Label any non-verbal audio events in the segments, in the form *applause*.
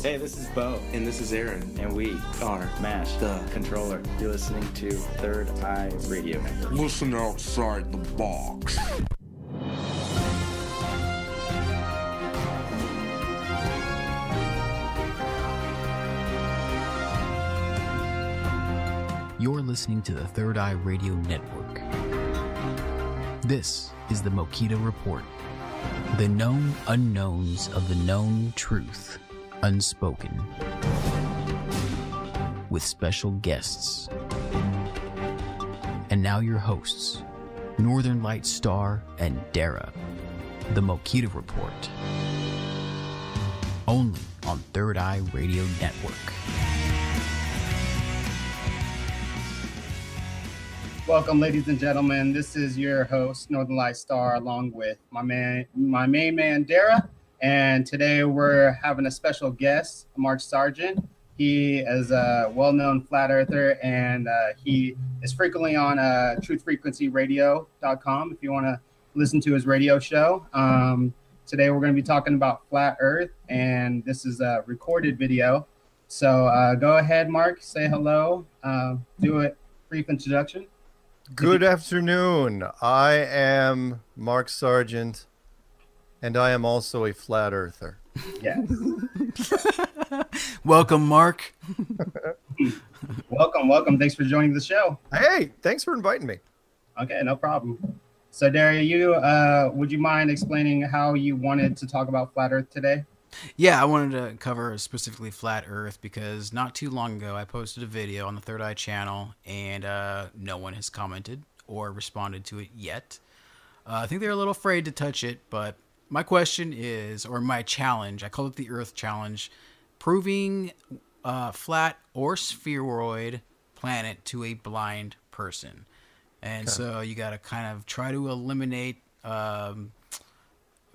Chris. Hey, this is Bo. And this is Aaron. And we are Mash, the controller. You're listening to Third Eye Radio Network. Listen outside the box. You're listening to the Third Eye Radio Network. This is the Mokita Report. The known unknowns of the known truth, unspoken. With special guests. And now your hosts, Northern Light Star and Dara. The Mokita Report. Only on Third Eye Radio Network. Welcome, ladies and gentlemen. This is your host, Northern Light Star, along with my man, my main man, Dara. And today we're having a special guest, Mark Sargent. He is a well-known flat earther, and uh, he is frequently on uh, TruthFrequencyRadio.com. If you want to listen to his radio show, um, today we're going to be talking about flat Earth, and this is a recorded video. So uh, go ahead, Mark. Say hello. Uh, do a brief introduction. Good afternoon. I am Mark Sargent, and I am also a flat earther. Yes. *laughs* Welcome, Mark. *laughs* welcome, welcome. Thanks for joining the show. Hey, thanks for inviting me. Okay, no problem. So, Daria, you uh, would you mind explaining how you wanted to talk about flat Earth today? Yeah, I wanted to cover specifically flat Earth because not too long ago I posted a video on the Third Eye channel and uh, no one has commented or responded to it yet. Uh, I think they're a little afraid to touch it, but my question is, or my challenge, I call it the Earth Challenge, proving uh, flat or spheroid planet to a blind person. And okay. so you got to kind of try to eliminate. Um,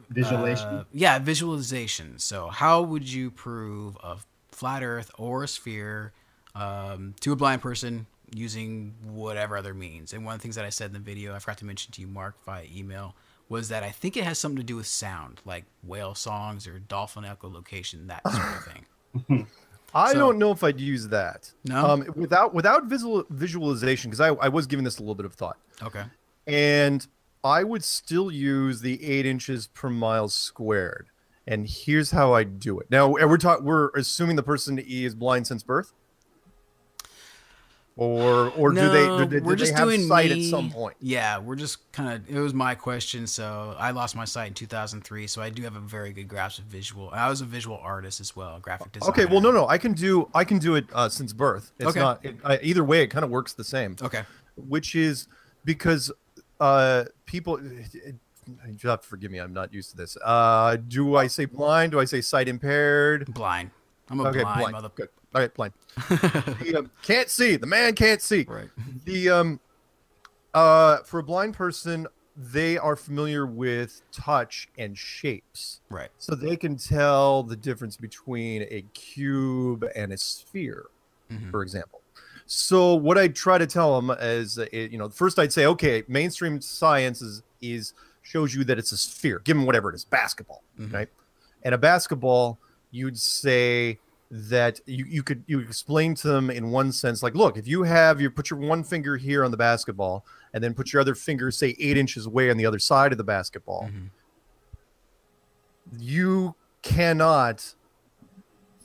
visualization uh, yeah visualization so how would you prove a flat earth or a sphere um, to a blind person using whatever other means and one of the things that i said in the video i forgot to mention to you mark via email was that i think it has something to do with sound like whale songs or dolphin echolocation that sort of thing *laughs* I so, don't know if I'd use that. No, um, without without visual visualization because I, I was giving this a little bit of thought. Okay, and I would still use the eight inches per mile squared. And here's how I do it. Now we're talking we're assuming the person E is blind since birth. Or or no, do they do, do we're just they have doing sight me, at some point? Yeah, we're just kind of it was my question. So I lost my sight in 2003, so I do have a very good grasp of visual. I was a visual artist as well, graphic designer. Okay, well no no, I can do I can do it uh, since birth. It's okay. not it, I, either way it kind of works the same. Okay. Which is because uh, people, you have to forgive me. I'm not used to this. Uh, do I say blind? Do I say sight impaired? Blind. I'm a okay, blind, blind. mother. Good. All right, blind. the, um, can't see. The man can't see. Right. The um, uh, for a blind person, they are familiar with touch and shapes. Right. So they can tell the difference between a cube and a sphere, mm-hmm. for example. So what I try to tell them is, uh, you know, first I'd say, okay, mainstream science is, is shows you that it's a sphere. Give them whatever it is, basketball, mm-hmm. right? And a basketball, you'd say that you, you could you explain to them in one sense, like, look, if you have you put your one finger here on the basketball, and then put your other finger, say, eight inches away on the other side of the basketball, mm-hmm. you cannot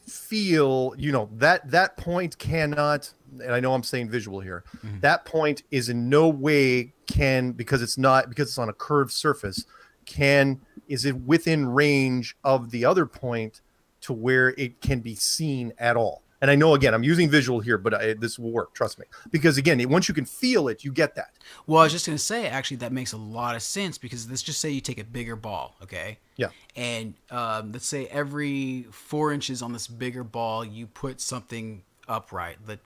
feel you know that that point cannot and i know i'm saying visual here mm-hmm. that point is in no way can because it's not because it's on a curved surface can is it within range of the other point to where it can be seen at all and I know again I'm using visual here, but I, this will work. Trust me, because again, once you can feel it, you get that. Well, I was just gonna say actually that makes a lot of sense because let's just say you take a bigger ball, okay? Yeah. And um, let's say every four inches on this bigger ball, you put something upright. That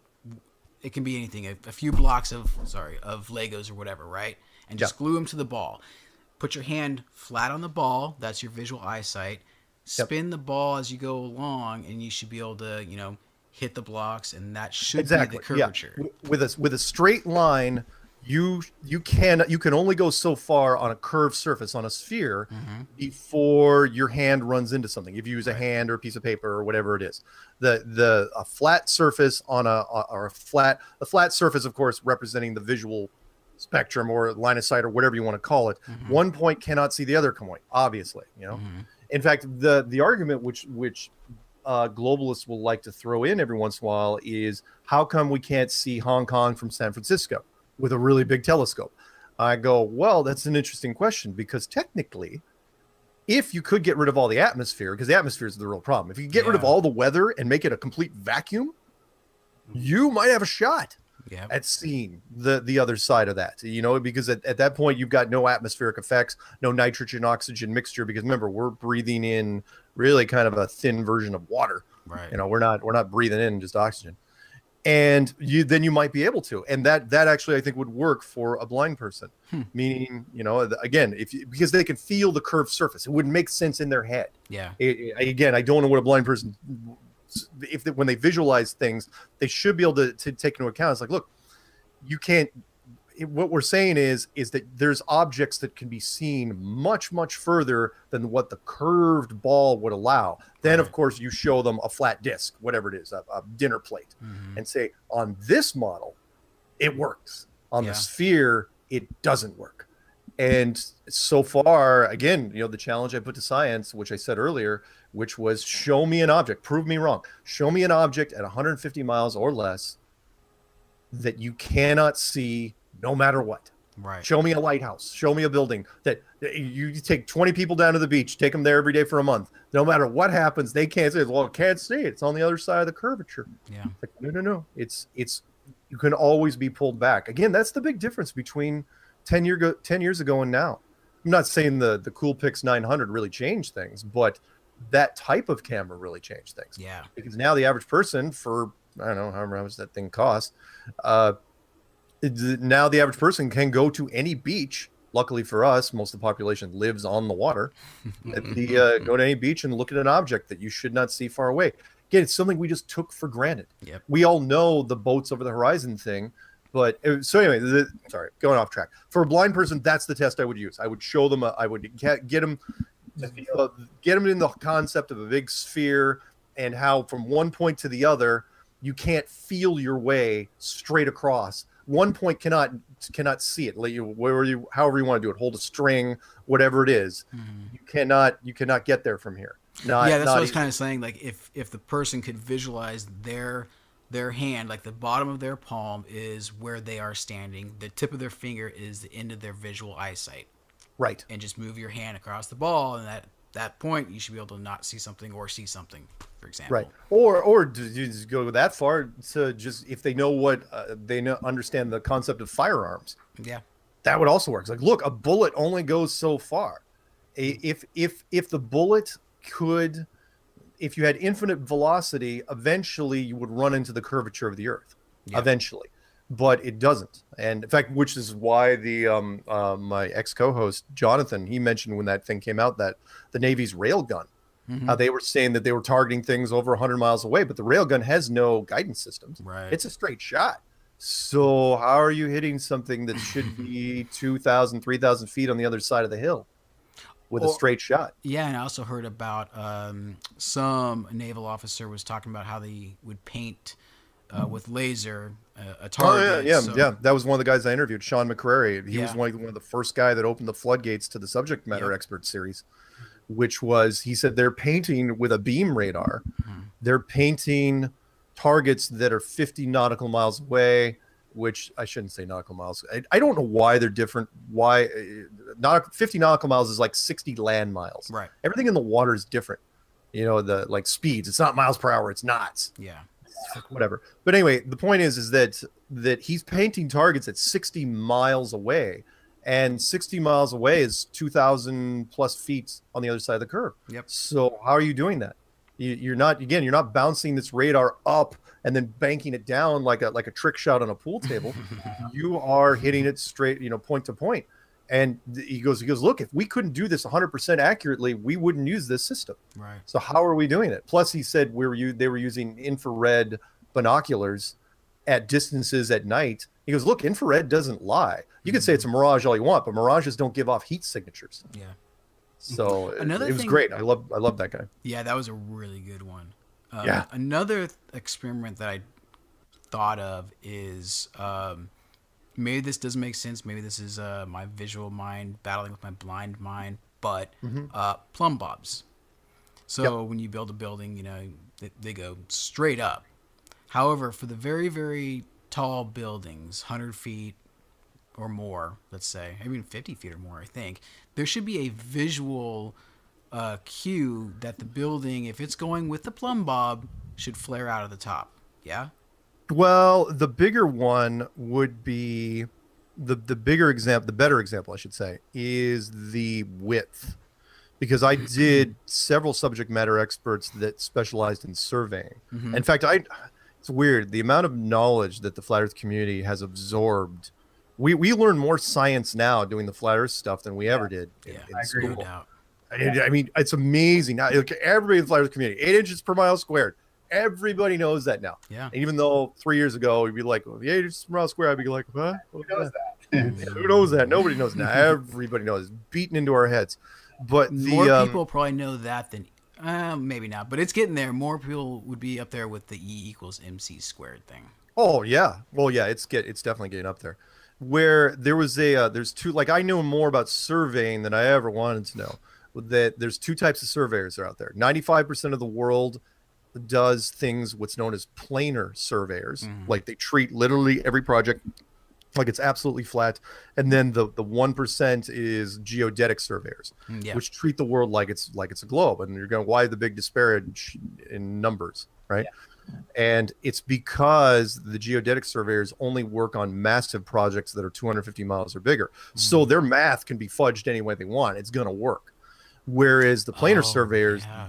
it can be anything, a, a, few blocks of sorry of Legos or whatever, right? And just yeah. glue them to the ball. Put your hand flat on the ball. That's your visual eyesight. Spin yep. the ball as you go along, and you should be able to, you know, hit the blocks, and that should exactly. be the curvature. Yeah. With a with a straight line, you you can you can only go so far on a curved surface on a sphere Mm-hmm. before your hand runs into something. If you use a hand or a piece of paper or whatever it is, the the a flat surface on a or a flat a flat surface, of course, representing the visual spectrum or line of sight or whatever you want to call it. One point cannot see the other point, obviously. You know, in fact, the the argument which which uh, globalists will like to throw in every once in a while is how come we can't see Hong Kong from San Francisco with a really big telescope? I go, well, that's an interesting question because technically, if you could get rid of all the atmosphere, because the atmosphere is the real problem, if you get rid of all the weather and make it a complete vacuum, you might have a shot Yeah. at seeing the the other side of that you know because at, at that point you've got no atmospheric effects no nitrogen oxygen mixture because remember we're breathing in really kind of a thin version of water Right. you know we're not we're not breathing in just oxygen and you then you might be able to and that that actually i think would work for a blind person hmm. meaning you know again if you, because they can feel the curved surface it would make sense in their head Yeah. it- again, I don't know what a blind person, if they, when they visualize things, they should be able to, to take into account. It's like, look, you can't. what we're saying is, is that there's objects that can be seen much, much further than what the curved ball would allow. Then, of course, you show them a flat disc, whatever it is, a, a dinner plate, Mhm. and say, on this model, it works. On Yeah. the sphere, it doesn't work. And so far, again, you know, the challenge I put to science, which I said earlier, which was show me an object, prove me wrong. Show me an object at 150 miles or less that you cannot see no matter what. Right. Show me a lighthouse. Show me a building that you take 20 people down to the beach, take them there every day for a month. No matter what happens, they can't see it. Well, can't see it. It's on the other side of the curvature. Yeah. Like, no, no, no. It's it's you can always be pulled back. Again, that's the big difference between 10 year go, 10 years ago and now. I'm not saying the the cool Coolpix 900 really changed things, but that type of camera really changed things Yeah. because now the average person for I don't know how much that thing costs. Uh, now the average person can go to any beach. Luckily for us, most of the population lives on the water. At the uh, go to any beach and look at an object that you should not see far away. Again, it's something we just took for granted. Yep. We all know the boats over the horizon thing, but uh, so anyway, the, sorry, going off track. For a blind person, that's the test I would use. I would show them. A, I would get, get them, uh, get them in the concept of a big sphere and how from one point to the other you can't feel your way straight across. One point cannot cannot see it. Let you where you however you want to do it. Hold a string, whatever it is. You cannot you cannot get there from here. Not, yeah, that's not what I was even- kind of saying. Like, if if the person could visualize their their hand, like the bottom of their palm is where they are standing, the tip of their finger is the end of their visual eyesight, right. and just move your hand across the ball, and at that point, you should be able to not see something or see something, for example. Right. Or or do you just go that far to just if they know what uh, they know understand the concept of firearms. Yeah. that would also work. It's like, look, a bullet only goes so far. If if if the bullet could, if you had infinite velocity, eventually you would run into the curvature of the Earth. Yeah. Eventually, but it doesn't. And in fact, which is why the um uh, my ex co-host Jonathan he mentioned when that thing came out that the Navy's railgun. Mhm. Uh, they were saying that they were targeting things over 100 miles away, but the railgun has no guidance systems. Right. It's a straight shot. So how are you hitting something that should be *laughs* 2,000, 3,000 feet on the other side of the hill with a straight shot? Yeah, and I also heard about um, some naval officer was talking about how they would paint uh, with laser uh, a Oh yeah, yeah, so- yeah. That was one of the guys I interviewed, Sean McCrary. He was one of, one of the first guy that opened the floodgates to the subject matter Yep. expert series, which was he said they're painting with a beam radar. Mm-hmm. They're painting targets that are 50 nautical miles away, which I shouldn't say nautical miles. I, I don't know why they're different. Why uh, not 50 nautical miles is like 60 land miles. Right. Everything in the water is different. You know the like speeds. It's not miles per hour. It's knots Yeah. Whatever. But anyway, the point is is that that he's painting targets at 60 miles away, and 60 miles away is 2,000 plus feet on the other side of the curve. Yep. So how are you doing that? You, you're not again. You're not bouncing this radar up and then banking it down like a like a trick shot on a pool table. *laughs* you are hitting it straight, you know, point to point. And he goes, he goes, look, if we couldn't do this 100% accurately, we wouldn't use this system. Right. So how are we doing it? Plus, he said we were u- they were using infrared binoculars at distances at night He goes, look, infrared doesn't lie. You can say it's a mirage all you want, but mirages don't give off heat signatures. Yeah. So it- *laughs* Another it was thing- great. I love I love that guy. Yeah, that was a really good one. Uh, Yeah. Another th- experiment that I thought of is um, maybe this doesn't make sense. Maybe this is uh, my visual mind battling with my blind mind, but uh, plumb bobs. So when you build a building, you know they, they go straight up. However, for the very very tall buildings, hundred feet or more, let's say, even 50 feet or more, I think, there should be a visual uh, cue that the building, if it's going with the plumb bob, should flare out of the top. Yeah? Well, the bigger one would be the the bigger example, the better example, I should say, is the width, because I *clears throat* did several subject matter experts that specialized in surveying. Mm-hmm. In fact, I it's weird the amount of knowledge that the flat Earth community has absorbed. We we learn more science now doing the flat Earth stuff than we ever did in, Yeah, in I agree. school. I, I mean, it's amazing. Now, everybody in the flat Earth community, eight inches per mile squared. Everybody knows that now. Yeah. And even though three years ago we'd be like, well, eight inches per mile square, I'd be like, what? Who knows that? *laughs* Who knows that? Nobody knows now. *laughs* Everybody knows. It's beaten into our heads. But the More um, people probably know that than, uh, maybe not, but it's getting there. More people would be up there with the E equals MC squared thing. Oh yeah, well yeah, it's get it's definitely getting up there. Where there was a uh, there's two like I know more about surveying than I ever wanted to know. That there's two types of surveyors that are out there. Ninety five percent of the world does things what's known as planar surveyors, like they treat literally every project like it's absolutely flat, and then the the one percent is geodetic surveyors, Mm, Yeah. which treat the world like it's like it's a globe, and you're going why the big disparage in numbers, right? And it's because the geodetic surveyors only work on massive projects that are 250 miles or bigger. So their math can be fudged any way they want. It's going to work. Whereas the planar Oh, surveyors, yeah.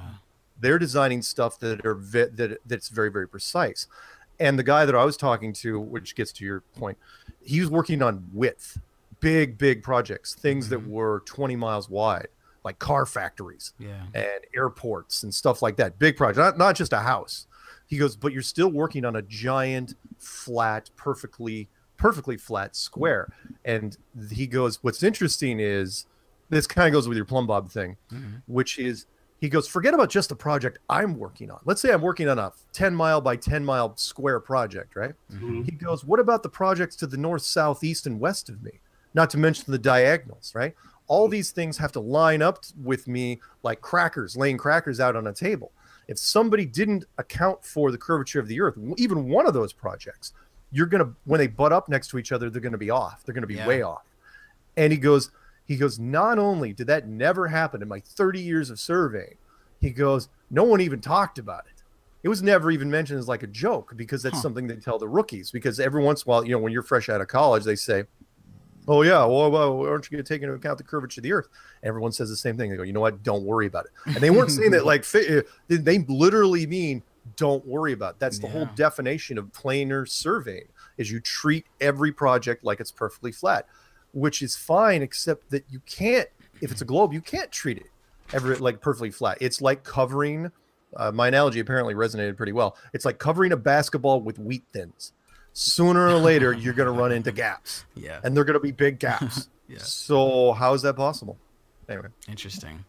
They're designing stuff that are ve- that that's very very precise. And the guy that I was talking to, which gets to your point, he was working on width, big big projects, things that mm-hmm. were 20 miles wide, like car factories Yeah. and airports and stuff like that. Big project, not, not just a house. He goes, but you're still working on a giant, flat, perfectly, perfectly flat square. And he goes, what's interesting is this kind of goes with your plumb bob thing, mm-hmm. which is he goes, forget about just the project I'm working on. Let's say I'm working on a 10 mile by 10 mile square project, right? Mm-hmm. He goes, what about the projects to the north, south, east, and west of me? Not to mention the diagonals, right? All these things have to line up with me like crackers, laying crackers out on a table. If somebody didn't account for the curvature of the earth, even one of those projects, you're going to, when they butt up next to each other, they're going to be off. They're going to be Yeah. way off. And he goes, he goes, not only did that never happen in my 30 years of surveying, he goes, no one even talked about it. It was never even mentioned as like a joke because that's Huh. something they tell the rookies. Because every once in a while, you know, when you're fresh out of college, they say, Oh yeah, well, well aren't you going to take into account the curvature of the Earth? Everyone says the same thing. They go, you know what? Don't worry about it. And they weren't saying that *laughs* like uh, they- literally mean don't worry about. It. That's the whole definition of planar surveying is you treat every project like it's perfectly flat, which is fine, except that you can't. If it's a globe, you can't treat it ever like perfectly flat. It's like covering. Uh, my analogy apparently resonated pretty well. It's like covering a basketball with wheat thins. Sooner or later, *laughs* you're going to run into gaps Yeah. and they're going to be big *laughs* gaps. Yeah. So how is that possible? Anyway, Interesting.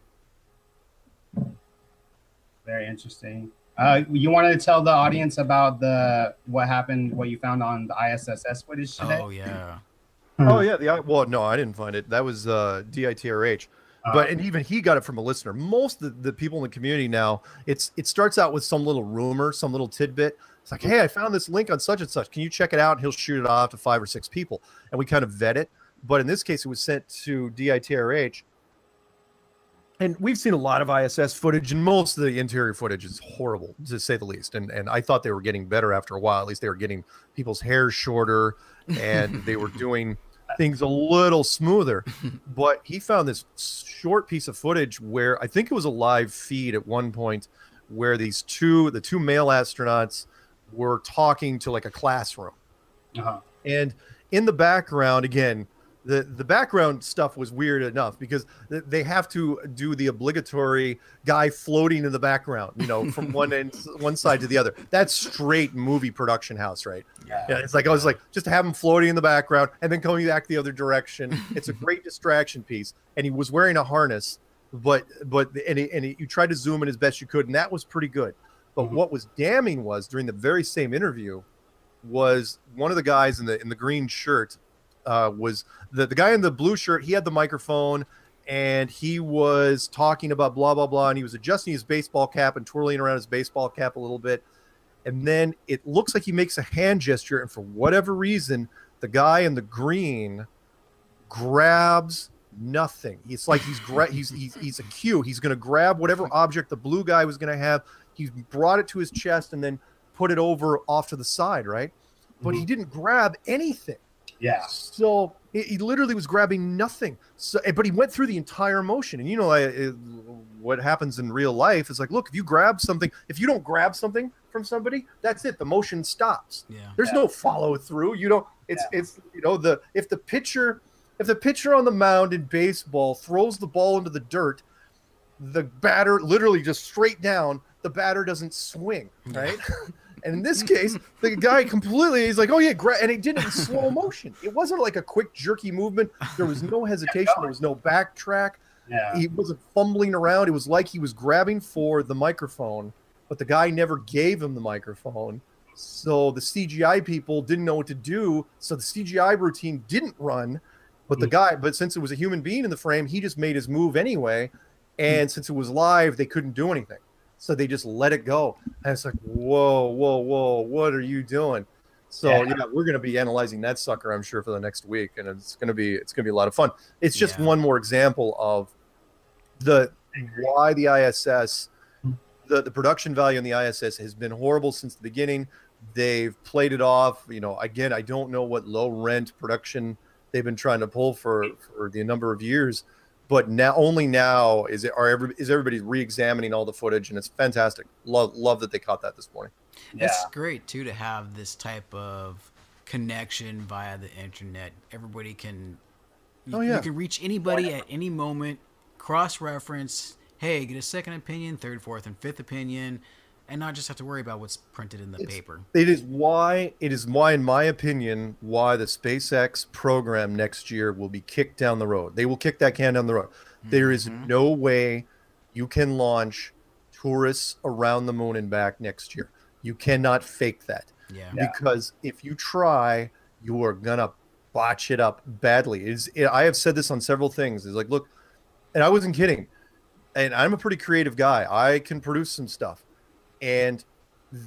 Very interesting. Uh, you wanted to tell the audience about the what happened, what you found on the ISSS footage today. Oh yeah. Hmm. oh yeah, the I- well no, I didn't find it. That was uh, DITRH. But and even he got it from a listener. Most of the, the people in the community now, it's it starts out with some little rumor, some little tidbit. It's like, hey, I found this link on such and such. Can you check it out? And he'll shoot it off to five or six people, and we kind of vet it. But in this case, it was sent to DITRH, and we've seen a lot of ISS footage, and most of the interior footage is horrible, to say the least. And and I thought they were getting better after a while. At least they were getting people's hair shorter, and they were *laughs* doing things a little smoother. *laughs* But he found this short piece of footage where I think it was a live feed at one point, where these two, the two male astronauts, were talking to like a classroom. Uh-huh. And in the background, again, the the background stuff was weird enough because they have to do the obligatory guy floating in the background, you know, from one end *laughs* one side to the other. That's straight movie production house, right? Yeah. Yeah, it's like I was like just to have him floating in the background and then coming back the other direction. It's a *laughs* great distraction piece, and he was wearing a harness, but but and, he, and he, you tried to zoom in as best you could, and that was pretty good. But Mhm. what was damning was during the very same interview was one of the guys in the in the green shirt uh, was the the guy in the blue shirt. He had the microphone and he was talking about blah blah blah, and he was adjusting his baseball cap and twirling around his baseball cap a little bit. And then it looks like he makes a hand gesture, and for whatever reason, the guy in the green grabs nothing. It's like he's gra- he's, he's he's a cue. He's going to grab whatever object the blue guy was going to have. He brought it to his chest and then put it over off to the side, right? But he didn't grab anything. Yeah. So he, he literally was grabbing nothing. So, eh, but he went through the entire motion. And you know, I, it, what happens in real life is like, look, if you grab something, if you don't grab something from somebody, that's it. The motion stops. Yeah. There's no follow through. You don't. It's it's you know the if the pitcher if the pitcher on the mound in baseball throws the ball into the dirt, the batter literally just straight down. The batter doesn't swing, right? *laughs* and in this case, the guy completely he's like, oh yeah, gra-, and he did it in slow *laughs* motion. It wasn't like a quick jerky movement. There was no hesitation. There was no backtrack Yeah. he wasn't fumbling around. It was like he was grabbing for the microphone, but the guy never gave him the microphone. So the CGI people didn't know what to do. So the CGI routine didn't run, but the mm. guy, but since it was a human being in the frame, he just made his move anyway. And mm. since it was live, they couldn't do anything. So they just let it go. And it's like, whoa, whoa, whoa, what are you doing? So Yeah. yeah, we're gonna be analyzing that sucker, I'm sure, for the next week, and it's gonna be it's gonna be a lot of fun. It's just Yeah. one more example of the why the ISS, the, the production value on the ISS has been horrible since the beginning. They've played it off. You know, again, I don't know what low rent production they've been trying to pull for for the number of years, but now only now is it are every, is everybody re-examining all the footage, and it's fantastic. Love love that they caught that this morning. Yeah. It's great too to have this type of connection via the internet. Everybody can you, Oh, yeah. you can reach anybody at any moment, cross reference, hey, get a second opinion, third, fourth, and fifth opinion, and not just have to worry about what's printed in the It's- paper. It is why it is why, in my opinion, why the SpaceX program next year will be kicked down the road. They will kick that can down the road. There is Mhm. no way you can launch tourists around the moon and back next year. You cannot fake that Yeah. Yeah. because if you try, you are gonna botch it up badly. Is I have said this on several things. Is like, look, and I wasn't kidding. And I'm a pretty creative guy. I can produce some stuff. And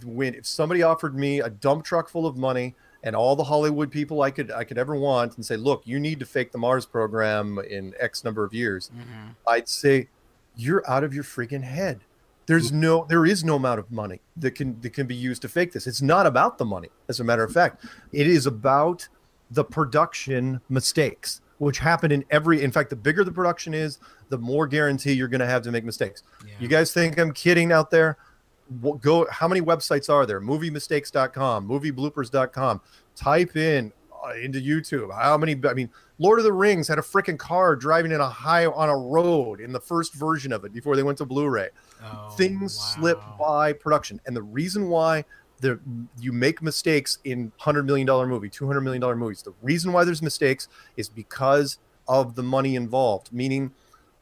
when if somebody offered me a dump truck full of money and all the Hollywood people I could I could ever want and say, look, you need to fake the Mars program in X number of years, Mhm. I'd say, you're out of your freaking head. There's no, there is no amount of money that can that can be used to fake this. It's not about the money, as a matter of fact. It is about the production mistakes, which happen in every. In fact, the bigger the production is, the more guarantee you're going to have to make mistakes. Yeah. You guys think I'm kidding out there? Go. How many websites are there? Moviemistakes.com, moviebloopers.com. Type in uh, into YouTube. How many? I mean, Lord of the Rings had a freaking car driving in a high on a road in the first version of it before they went to Blu-ray. Oh, Things slip by production, and the reason why the you make mistakes in hundred million dollar movie, two hundred million dollar movies. The reason why there's mistakes is because of the money involved. Meaning,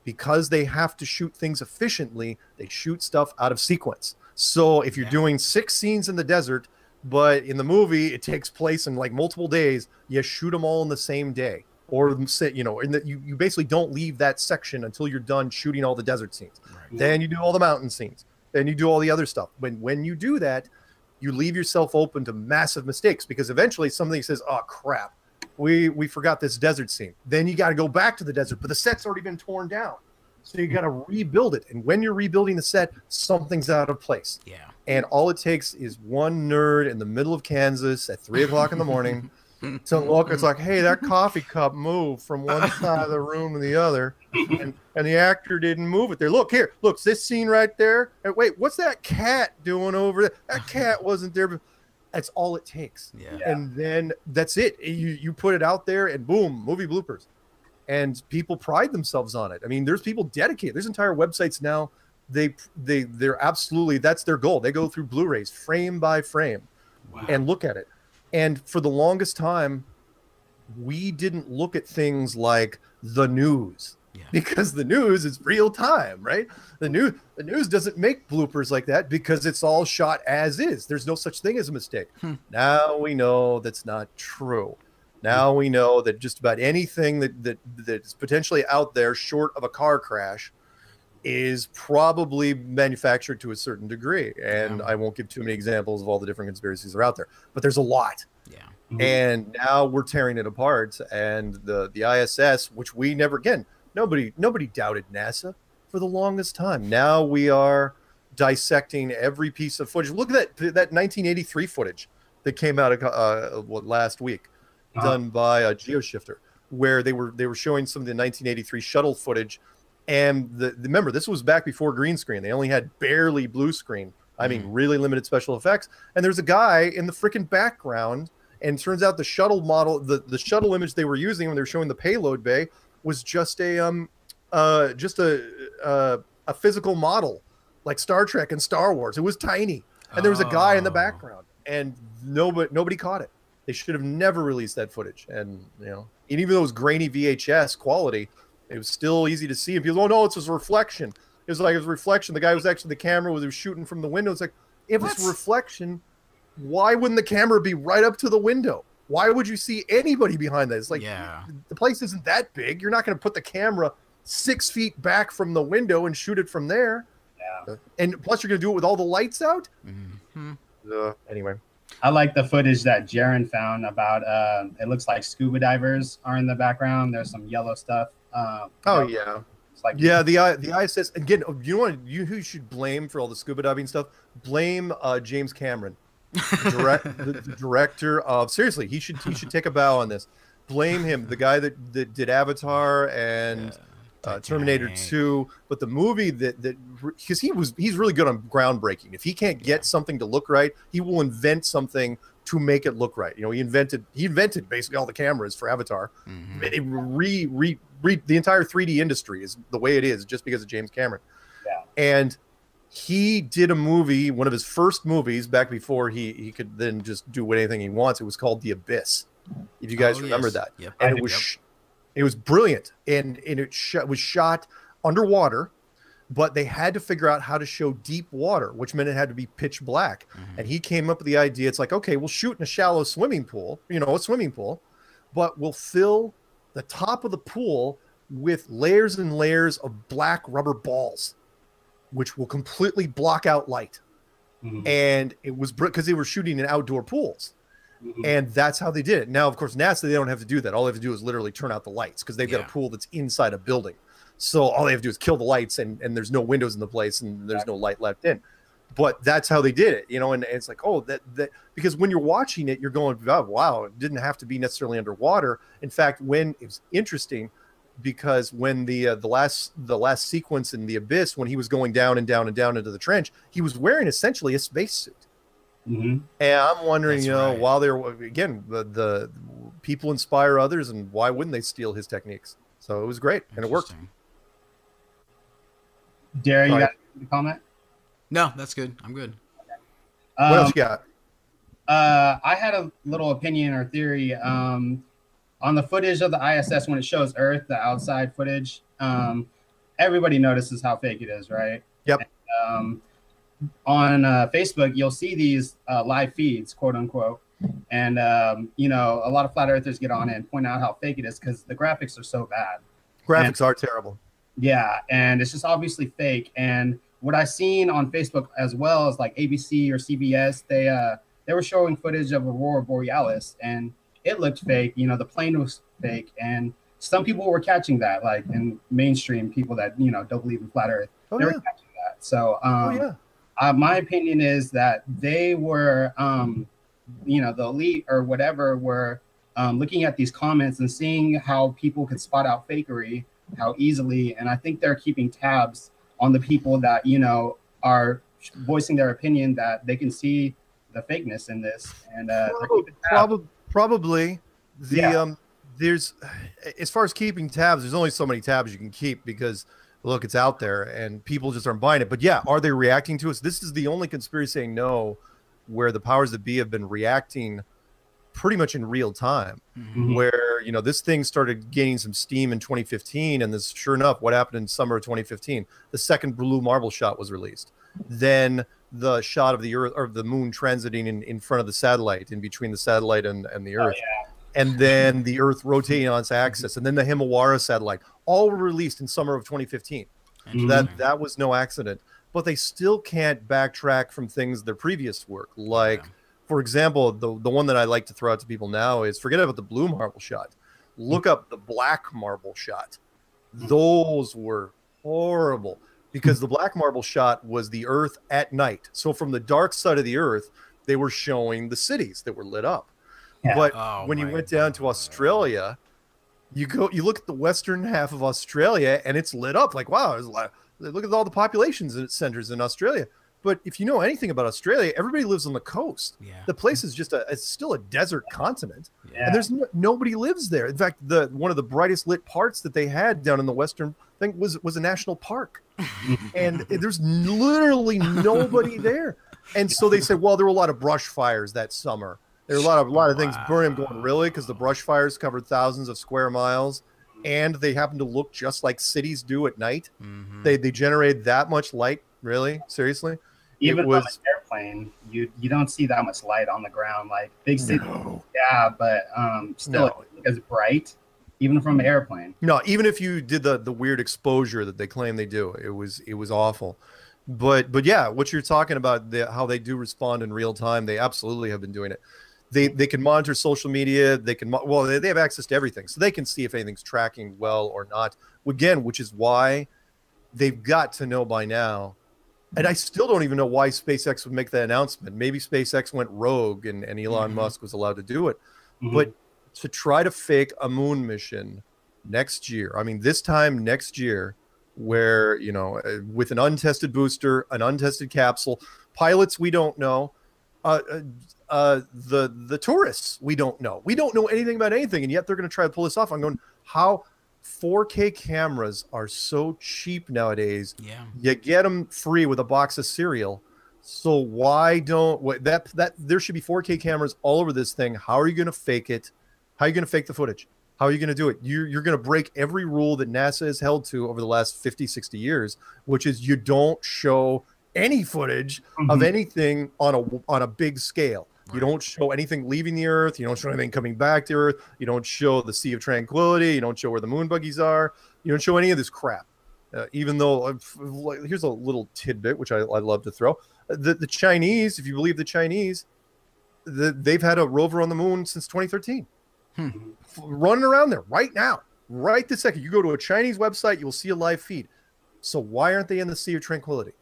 because they have to shoot things efficiently, they shoot stuff out of sequence. So if you're Yeah. doing six scenes in the desert, but in the movie it takes place in like multiple days, you shoot them all in the same day. Or you know, in that you, you basically don't leave that section until you're done shooting all the desert scenes. Right. Then you do all the mountain scenes. Then you do all the other stuff. When when you do that, you leave yourself open to massive mistakes because eventually somebody says, "Oh crap, we we forgot this desert scene." Then you got to go back to the desert, but the set's already been torn down, so you got to rebuild it. And when you're rebuilding the set, something's out of place. Yeah. And all it takes is one nerd in the middle of Kansas at three o'clock in the morning to look. It's like, hey, that coffee cup moved from one *laughs* side of the room to the other, and, and the actor didn't move it there. Look here, look, this scene right there. And wait, what's that cat doing over there? That cat *laughs* wasn't there. That's all it takes. Yeah. Yeah. And then that's it. You you put it out there and boom, movie bloopers. And people pride themselves on it. I mean, there's people dedicated. There's entire websites now. They they they're absolutely that's their goal. They go through Blu-rays frame by frame Wow. and look at it. And for the longest time, we didn't look at things like the news Yeah. *laughs* because the news is real time, right? The news the news doesn't make bloopers like that because it's all shot as is. There's no such thing as a mistake. Hmm. Now we know that's not true. Now we know that just about anything that that that's potentially out there short of a car crash is probably manufactured to a certain degree. And Yeah. I won't give too many examples of all the different conspiracies that are out there, but there's a lot yeah. Mhm. and now we're tearing it apart and the the iss which we never again nobody nobody doubted nasa for the longest time now we are dissecting every piece of footage look at that that 1983 footage that came out uh, what, last week. Done by a geoshifter where they were they were showing some of the 1983 shuttle footage. And the, the remember this was back before green screen. They only had barely blue screen. I mean really limited special effects. And there's a guy in the freaking background and turns out the shuttle model the, the shuttle image they were using when they were showing the payload bay was just a um uh just a uh, a physical model like star trek and star wars. It was tiny. And there was a guy in the Oh. background and nobody nobody caught it they should have never released that footage and you know and even though it was grainy vhs quality it was still easy to see and people oh no it's just a reflection it was like it was a reflection the guy was actually the camera was, was shooting from the window it's like if it's a reflection why wouldn't the camera be right up to the window? Why would you see anybody behind that? It's like yeah. the place isn't that big. You're not going to put the camera six feet back from the window and shoot it from there. Yeah. And plus, you're going to do it with all the lights out. hmm Uh, anyway, I like the footage that Jeran found about. Uh, it looks like scuba divers are in the background. There's some yellow stuff. Uh, oh you know, yeah, It's like yeah. The the ISS again. You know what? You who should blame for all the scuba diving stuff? Blame uh, James Cameron, direct *laughs* the, the director of. Seriously, he should he should take a bow on this. Blame him, the guy that, that did Avatar and. Uh, Terminator 2, but the movie that that because he was he's really good on groundbreaking. If he can't get something to look right, he will invent something to make it look right. You know, he invented he invented basically all the cameras for Avatar. Mhm. It re, re re the entire 3D industry is the way it is just because of James Cameron. Yeah. And he did a movie, one of his first movies back before he he could then just do anything he wants. It was called The Abyss. If you guys Oh, remember yes. that Yep. and I it was Yep. It was brilliant. And and it sh- was shot underwater but they had to figure out how to show deep water which meant it had to be pitch black. Mhm. and he came up with the idea. It's like okay we'll shoot in a shallow swimming pool you know a swimming pool but we'll fill the top of the pool with layers and layers of black rubber balls which will completely block out light. Mhm, and it was because they were shooting in outdoor pools mhm. and that's how they did it. Now, of course, NASA they don't have to do that. All they have to do is literally turn out the lights because they've got a pool that's inside a building. So all they have to do is kill the lights, and and there's no windows in the place, and there's no light left in. But that's how they did it, you know. And, it's like, oh, that that because when you're watching it, you're going, oh, wow, it didn't have to be necessarily underwater. In fact, when it was interesting because when the uh, the last the last sequence in the abyss when he was going down and down and down into the trench he was wearing essentially a spacesuit Mhm. and I'm wondering, That's you know, right. while they're again the, the people inspire others, and why wouldn't they steal his techniques? So it was great, and it worked. Interesting. Dara, you got a comment? No, that's good. I'm good. What Um, else you got? Uh, I had a little opinion or theory um, on the footage of the ISS when it shows Earth, the outside footage. Um, everybody notices how fake it is, right? Yep. Um, on uh, Facebook, you'll see these uh, live feeds, quote unquote, and um, you know a lot of flat earthers get on and point out how fake it is because the graphics are so bad. Graphics are terrible. Yeah, and it's just obviously fake. And what I've seen on Facebook as well is like ABC or CBS, they uh they were showing footage of Aurora Borealis and it looked fake. You know, the plane was fake, and some people were catching that, like in mainstream people that you know don't believe in flat Earth, Oh they yeah, were catching that. So um, oh yeah. Uh, my opinion is that they were, um, you know, the elite or whatever were um, looking at these comments and seeing how people could spot out fakery, how easily, and I think they're keeping tabs on the people that you know are voicing their opinion that they can see the fakeness in this, and uh, they're Prob- keeping tabs. prob- probably the Yeah. um there's as far as keeping tabs there's only so many tabs you can keep because look it's out there and people just aren't buying it. But yeah are they reacting to us? This is the only conspiracy saying no where the powers that be have been reacting pretty much in real time Mhm. where you know this thing started gaining some steam in 2015 and this sure enough what happened in summer of 2015 the second blue marble shot was released. Then the shot of the earth or the moon transiting in, in front of the satellite in between the satellite and, and the Oh, earth and then the earth rotating on its axis and then the himawari satellite all were released in summer of 2015 Interesting. that that was no accident. But they still can't backtrack from things their previous work. Like Yeah. for example the, the one that i like to throw out to people now is forget about the blue marble shot. Look up the black marble shot. Those were horrible because the black marble shot was the earth at night. So from the dark side of the earth they were showing the cities that were lit up Yeah. but Oh when you my went down to australia you go you look at the western half of australia and it's lit up. Like wow there's a lot look at all the populations and centers in australia. But if you know anything about australia everybody lives on the coast. Yeah. the place is just a it's still a desert continent. Yeah. and there's no, nobody lives there. In fact the one of the brightest lit parts that they had down in the western thing was was a national park. *laughs* And there's literally nobody there. And so they said well there were a lot of brush fires that summer there were a lot of a lot of things burning going really because the brush fires covered thousands of square miles and they happen to look just like cities do at night Mhm. they they generate that much light really seriously even was- from an airplane, you you don't see that much light on the ground. Like big city, yeah, but um, still No. as bright, even from an airplane. No, even if you did the the weird exposure that they claim they do, it was it was awful. But but yeah, what you're talking about, the, how they do respond in real time, they absolutely have been doing it. They they can monitor social media. They can well they, they have access to everything, so they can see if anything's tracking well or not. Again, which is why they've got to know by now. And I still don't even know why SpaceX would make that announcement. Maybe SpaceX went rogue and, and Elon Mhm. Musk was allowed to do it Mhm. but to try to fake a moon mission next year i mean this time next year where you know uh, with an untested booster an untested capsule pilots we don't know uh, uh, the the tourists we don't know we don't know anything about anything and yet they're going to try to pull this off i'm going how 4k cameras are so cheap nowadays Yeah. you get them free with a box of cereal. So why don't what, that that there should be 4K cameras all over this thing? How are you going to fake it? How are you going to fake the footage? How are you going to do it? You you're going to break every rule that NASA has held to over the last 50 60 years, which is you don't show any footage of Mhm. anything on a on a big scale. You don't show anything leaving the Earth. You don't show anything coming back to Earth. You don't show the Sea of Tranquility. You don't show where the moon buggies are. You don't show any of this crap. Uh, even though, uh, here's a little tidbit which I, I love to throw: Uh, the the Chinese, if you believe the Chinese, the, they've had a rover on the moon since 2013, Hmm. Running around there right now, right this second. You go to a Chinese website, you'll see a live feed. So why aren't they in the Sea of Tranquility?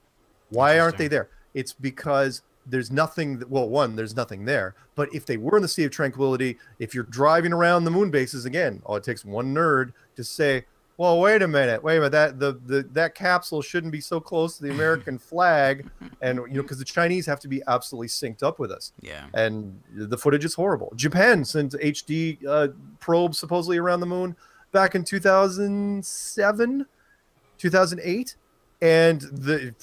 Why aren't they there? It's because there's nothing. that- Well, one, there's nothing there. But if they were in the Sea of Tranquility, if you're driving around the moon bases again, oh, it takes one nerd to say, "Well, wait a minute, wait a minute. That the, the that capsule shouldn't be so close to the American *laughs* flag," and you know, because the Chinese have to be absolutely synced up with us, Yeah. and the footage is horrible. Japan sent HD uh, probes supposedly around the moon back in 2007, 2008 and the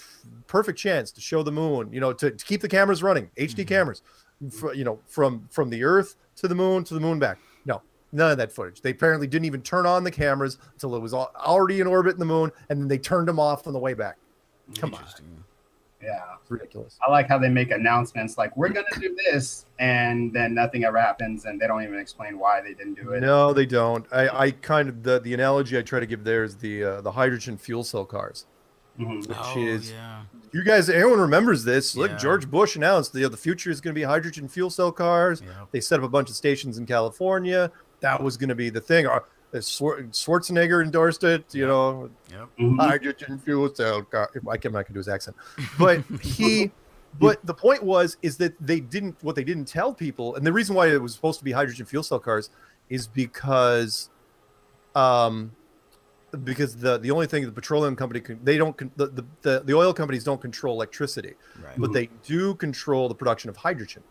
perfect chance to show the moon you know to, to keep the cameras running hd Mhm. cameras fr- you know from from the earth to the moon to the moon back no none of that footage they apparently didn't even turn on the cameras until it was al- already in orbit in the moon and then they turned them off on the way back come on Yeah, it's ridiculous I like how they make announcements like we're gonna do this, and then nothing ever happens, and they don't even explain why they didn't do it. no they don't i i kind of the, the analogy i try to give there is the uh, the hydrogen fuel cell cars Mhm. which oh, is yeah. You guys everyone remembers this look Yeah. george bush announced the, the future is going to be hydrogen fuel cell cars Yeah. They set up a bunch of stations in California. That was going to be the thing. Uh, Schwar- Schwarzenegger endorsed it. You know, Yep. Mhm. hydrogen fuel cell car. I can't, I can do his accent, but he. *laughs* But the point was, is that they didn't. What they didn't tell people, and the reason why it was supposed to be hydrogen fuel cell cars, is because, um, because the the only thing the petroleum company can they don't con- the, the the the oil companies don't control electricity, Right. but they do control the production of hydrogen.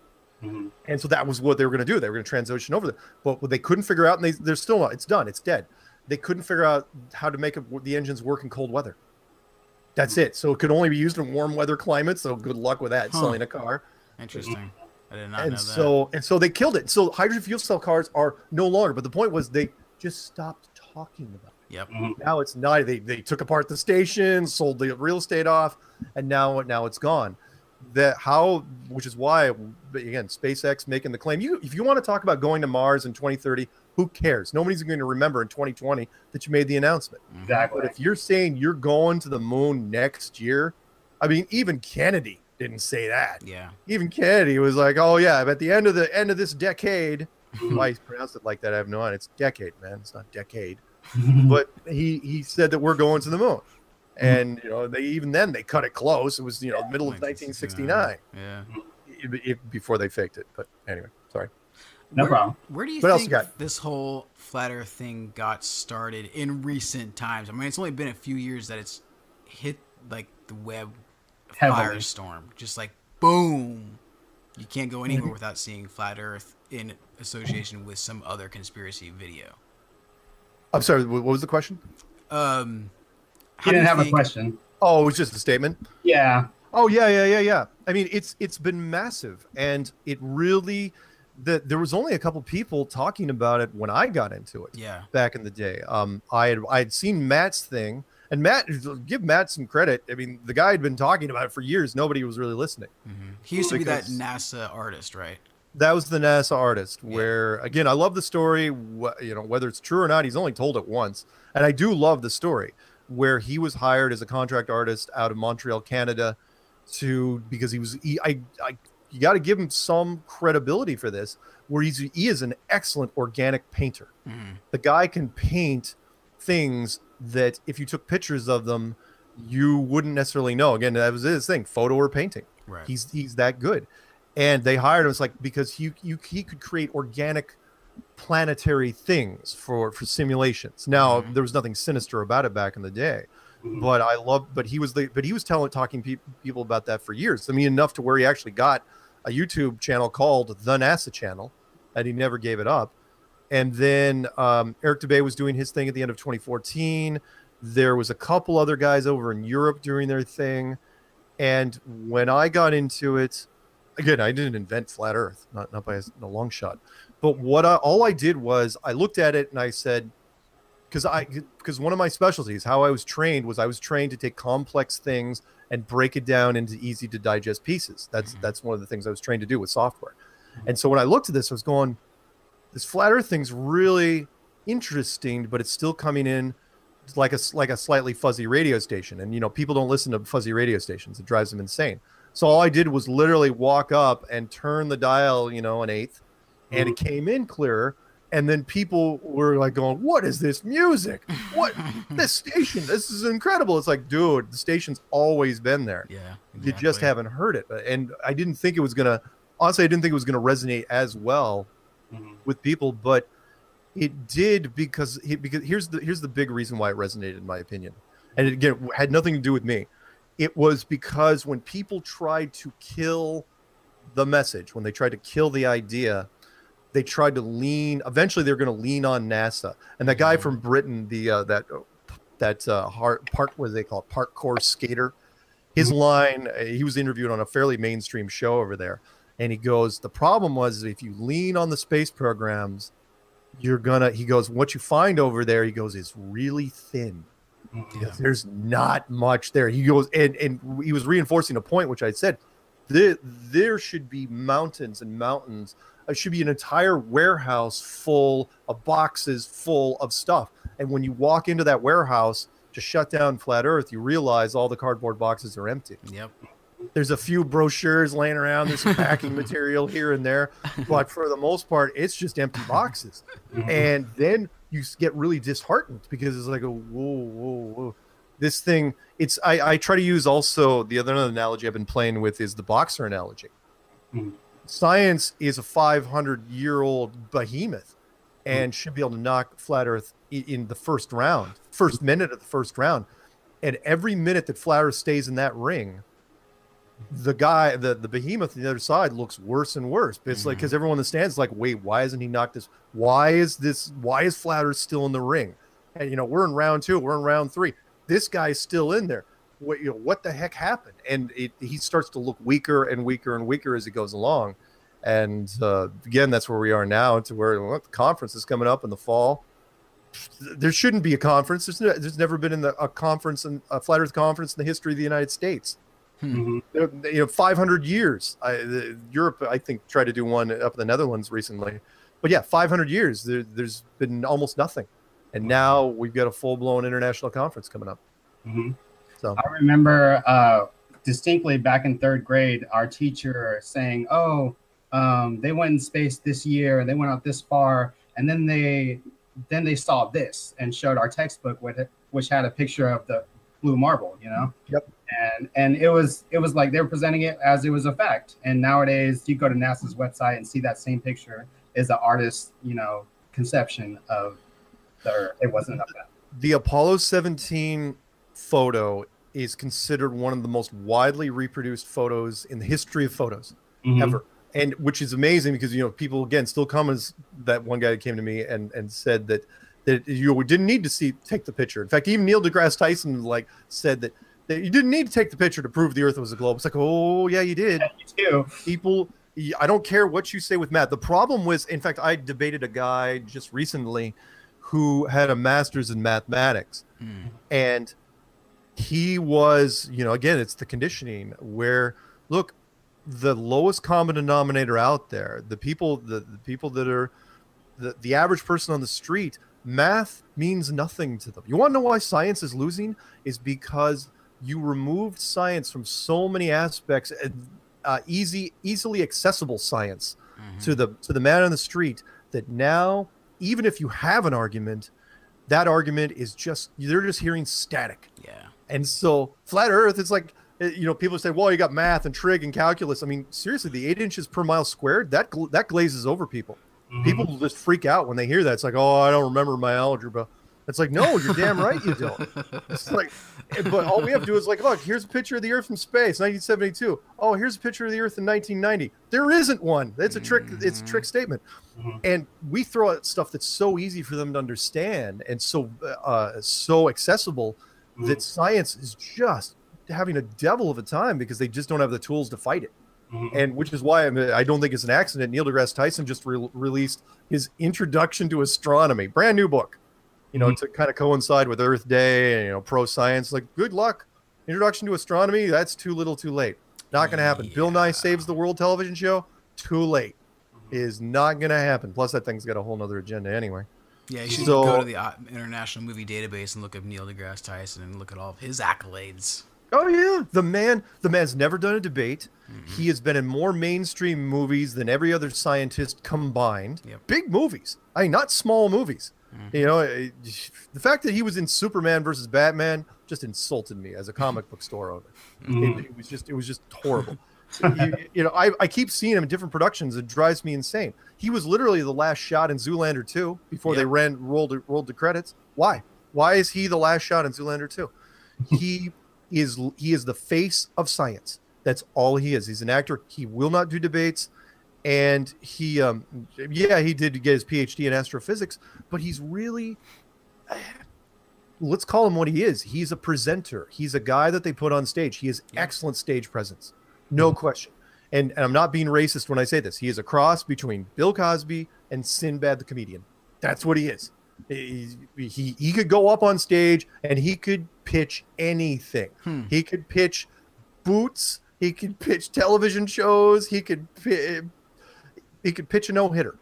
Mhm. And so that was what they were going to do. They were going to transition over there. But what they couldn't figure out, and they, they're still not, it's done, it's dead. They couldn't figure out how to make it, the engines work in cold weather. That's it. So it could only be used in warm weather climates. So good luck with that, Huh. selling a car. Interesting. I did not and know that. so and so they killed it. So hydrogen fuel cell cars are no longer. But the point was they just stopped talking about it. Yep. Mm-hmm. Now it's not. They they took apart the station, sold the real estate off, and now now it's gone. That how, which is why but again, SpaceX making the claim. You if you want to talk about going to Mars in 2030, who cares? Nobody's going to remember in 2020 that you made the announcement. Mm-hmm. Exactly. But if you're saying you're going to the moon next year, I mean, even Kennedy didn't say that. Yeah. Even Kennedy was like, "Oh yeah, at the end of the end of this decade." Mm-hmm. Why he pronounced it like that, I have no idea. It's decade, man. It's not decade *laughs* but he he said that we're going to the moon and you know they even then they cut it close it was you know middle of 1969 Yeah. i- i- before they faked it but anyway sorry no where, problem. Where do you What else you think got? this whole flat Earth thing got started in recent times? I mean, it's only been a few years that it's hit like the web Heavily. firestorm, just like boom. You can't go anywhere *laughs* without seeing flat Earth in association with some other conspiracy video. I'm sorry what was the question Um, He didn't you have a question. oh it was just a statement Yeah. oh yeah yeah yeah yeah i mean it's it's been massive and it really that there was only a couple people talking about it when i got into it Yeah, back in the day. Um, I had I had seen Matt's thing, and Matt give Matt some credit. I mean, the guy had been talking about it for years. Nobody was really listening. he used to be that NASA artist, right? That was the NASA artist. Where again, I love the story. wh- You know, whether it's true or not, he's only told it once, and I do love the story where he was hired as a contract artist out of Montreal, Canada, to because he was. He, I, I, you got to give him some credibility for this. Where he's he is an excellent organic painter. Mhm. the guy can paint things that if you took pictures of them you wouldn't necessarily know again that was his thing photo or painting Right. he's he's that good and they hired him. It's like because he you he could create organic planetary things for for simulations. Now Mhm. there was nothing sinister about it back in the day but i love but he was the but he was telling talking pe- people about that for years. I mean enough to where he actually got a youtube channel called the nasa channel and he never gave it up. And then um, Eric Dubay was doing his thing at the end of 2014. There was a couple other guys over in Europe doing their thing, and when I got into it, again, I didn't invent flat Earth, not not by a, a long shot. But what I, all I did was I looked at it and I said, because I because one of my specialties, how I was trained was I was trained to take complex things and break it down into easy to digest pieces. That's mm-hmm. that's one of the things I was trained to do with software. Mm-hmm. And so when I looked at this, I was going, this flat earth thing's really interesting but it's still coming in like a like a slightly fuzzy radio station and you know people don't listen to fuzzy radio stations it drives them insane so all i did was literally walk up and turn the dial you know an eighth and it came in clearer and then people were like going what is this music? What? *laughs* This station this is incredible. It's like dude the station's always been there. Yeah. you just haven't heard it and i didn't think it was gonna honestly i didn't think it was gonna resonate as well Mhm. with people but it did because he, because here's the here's the big reason why it resonated in my opinion and it, again it had nothing to do with me it was because when people tried to kill the message when they tried to kill the idea they tried to lean eventually they're going to lean on nasa. And that guy from britain the uh, that that uh, heart, park what do they call it? Parkour skater. His line uh, he was interviewed on a fairly mainstream show over there. And he goes the problem was if you lean on the space programs you're gonna he goes what you find over there he goes is really thin Yeah. there's not much there he goes and and he was reinforcing a point which i said there, there should be mountains and mountains it should be an entire warehouse full of boxes full of stuff and when you walk into that warehouse to shut down flat earth you realize all the cardboard boxes are empty Yep. There's a few brochures laying around there's some packing *laughs* material here and there but for the most part it's just empty boxes. And then you get really disheartened because it's like a whoa whoa whoa. This thing it's i i try to use also the other analogy i've been playing with is the boxer analogy. Mhm. science is a 500 year old behemoth and should be able to knock flat earth in the first round, first minute of the first round, and every minute that Flat Earth stays in that ring, the guy, the the behemoth on the other side looks worse and worse. It's like because everyone in the stands is like, wait, why isn't he knocked this? Why is this? Why is Flat Earth still in the ring? And you know, we're in round two, we're in round three. This guy's still in there. What you know, what the heck happened? And it, he starts to look weaker and weaker and weaker as he goes along. And uh, again, that's where we are now. To where well, the conference is coming up in the fall. There shouldn't be a conference. There's, no, there's never been in the, a conference, in, a flat Earth conference in the history of the United States. You know, you know, 500 years. I, the, Europe, I think, tried to do one up in the Netherlands recently. But yeah, 500 years. There, there's been almost nothing, and now we've got a full blown international conference coming up. Mhm. So I remember uh, distinctly back in third grade, our teacher saying, "Oh, um, they went in space this year, and they went out this far, and then they then they saw this and showed our textbook with it, which had a picture of the blue marble, you know." Yep. And and it was it was like they were presenting it as it was a fact. And nowadays, you go to NASA's website and see that same picture is the artist, you know, conception of the Earth. It wasn't a fact. the Apollo 17 photo is considered one of the most widely reproduced photos in the history of photos. Mhm. ever and which is amazing because you know people again still come as that one guy came to me and and said that that you didn't need to see take the picture. In fact even neil degrasse tyson like said that that you didn't need to take the picture to prove the earth was a globe. It's like oh yeah you did. Me too. people i don't care what you say with matt. The problem was in fact i debated a guy just recently who had a master's in mathematics. Hmm. and he was you know again it's the conditioning where look the lowest common denominator out there the people the, the people that are the, the average person on the street math means nothing to them you want to know why science is losing is because you removed science from so many aspects and uh, easy easily accessible science to the to the man on the street that now even if you have an argument that argument is just they're just hearing static Yeah. and so flat Earth, it's like uh, you know people say, well, you got math and trig and calculus. I mean, seriously, the eight inches per mile squared that gl- that glazes over people. Mhm. People just freak out when they hear that. It's like, oh, I don't remember my algebra. It's like, no, you're damn right you don't. It's like, eh, but all we have to do is like, look, here's a picture of the Earth from space, 1972. Oh, here's a picture of the Earth in 1990. There isn't one. It's a trick. It's a trick statement. Mhm. And we throw out stuff that's so easy for them to understand and so uh, so accessible that science is just having a devil of a time because they just don't have the tools to fight it. Mhm. And which is why I'm, I don't think it's an accident. Neil deGrasse Tyson just re- released his Introduction to Astronomy, brand new book, you know, Mhm. to kind of coincide with Earth Day and, you know, pro science. Like, good luck. Introduction to Astronomy, that's too little too late. Not going to happen. Bill Nye Saves the World television show, too late. Is not going to happen. Plus, that thing's got a whole nother agenda anyway. Yeah, you should So- go to the uh, International Movie Database and look up Neil deGrasse Tyson and look at all of his accolades. Oh yeah, the man. The man's never done a debate. Mm-hmm. He has been in more mainstream movies than every other scientist combined. Yep. Big movies. I mean, not small movies. Mm-hmm. You know, it- the fact that he was in Superman versus Batman just insulted me as a comic book store owner. Mm. It, it was just, it was just horrible. *laughs* you, you know, I, I keep seeing him in different productions. It drives me insane. He was literally the last shot in Zoolander 2 before they ran rolled rolled the credits. Why? Why is he the last shot in Zoolander 2? He is he is the face of science. That's all he is. He's an actor. He will not do debates, and he um yeah he did get his PhD in astrophysics, but he's really let's call him what he is. He's a presenter. He's a guy that they put on stage. He has excellent stage presence, no question. And, and I'm not being racist when I say this. He is a cross between Bill Cosby and Sinbad the comedian. That's what he is. He, he, he could go up on stage and he could pitch anything. Hmm. He could pitch boots. He could pitch television shows. He could he could pitch a no hitter.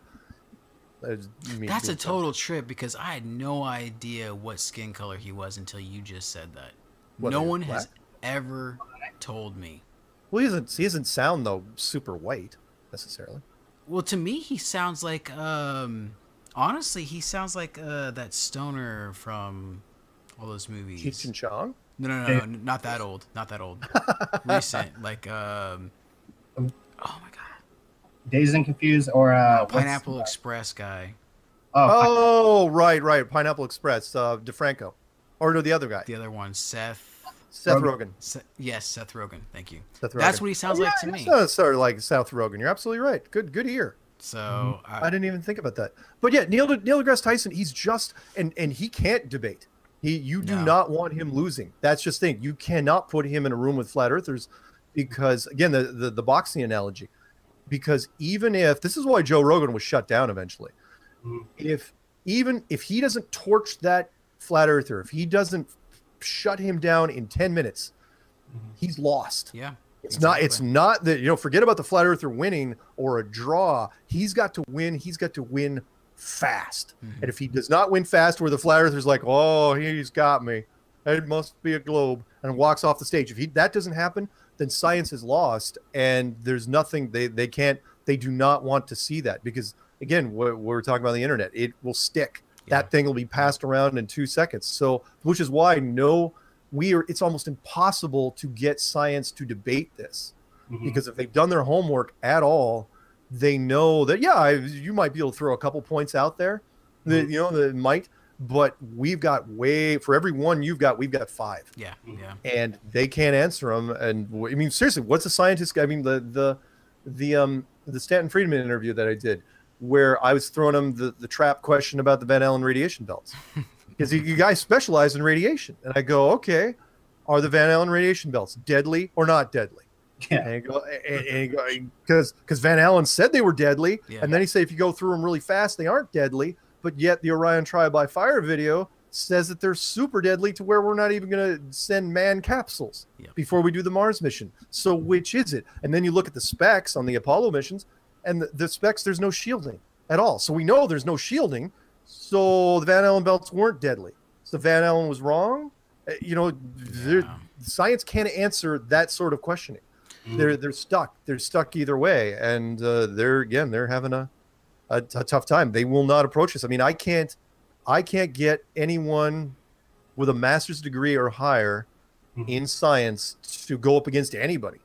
That's a total trip because I had no idea what skin color he was until you just said that. Whether no one has ever told me. Well, he doesn't. He doesn't sound though super white necessarily. Well, to me, he sounds like, um, honestly, he sounds like uh, that stoner from all those movies. Cheech and Chong. No, no, no, no, not that old. Not that old. *laughs* Recent, like, um, oh my god, Dazed and Confused or uh, Pineapple Express guy. Oh, Oh, right, right. Pineapple Express, uh, DeFranco, or no, the other guy, The other one, Seth. Seth Rogen. Rogen. Se- yes, Seth Rogen. Thank you. Seth That's what he sounds Oh, like to me. It's sort of like Seth Rogen. You're absolutely right. Good, good ear. So I I, didn't even think about that. But yeah, Neil Neil deGrasse Tyson, he's just and and he can't debate. He you do No. not want him losing. That's just the thing. You cannot put him in a room with flat earthers because again, the the, the boxing analogy. Because even if this is why Joe Rogan was shut down eventually. Mhm. If even if he doesn't torch that flat earther, if he doesn't shut him down in 10 minutes, he's lost. yeah. It's not. It's not that you know. Forget about the flat earther winning or a draw. He's got to win. He's got to win fast. Mhm. And if he does not win fast, where the flat earther's like, "Oh, he's got me," it must be a globe, and walks off the stage. If he that doesn't happen, then science is lost, and there's nothing they they can't. They do not want to see that because again, what we're talking about the internet, it will stick. Yeah. That thing will be passed around in two seconds. So, which is why no we are it's almost impossible to get science to debate this Mhm. because if they've done their homework at all they know that yeah I, you might be able to throw a couple points out there that you know that might but we've got way for every one you've got we've got five Yeah. Yeah. and they can't answer them and i mean seriously what's a scientist i mean the the the um the stanton friedman interview that i did where i was throwing him the, the trap question about the van allen radiation belts *laughs* because you guys specialize in radiation and i go okay are the van allen radiation belts deadly or not deadly Yeah. and go because because van allen said they were deadly Yeah. and then he said if you go through them really fast they aren't deadly but yet the orion trial by fire video says that they're super deadly to where we're not even going to send man capsules Yep. before we do the mars mission so which is it and then you look at the specs on the apollo missions and the, the specs there's no shielding at all so we know there's no shielding so the van allen belts weren't deadly. So van allen was wrong. Uh, you know Yeah. science can't answer that sort of questioning. They're they're stuck. They're stuck either way. And uh, they're again they're having a, a a tough time. They will not approach this i mean i can't i can't get anyone with a master's degree or higher Mhm. in science to go up against anybody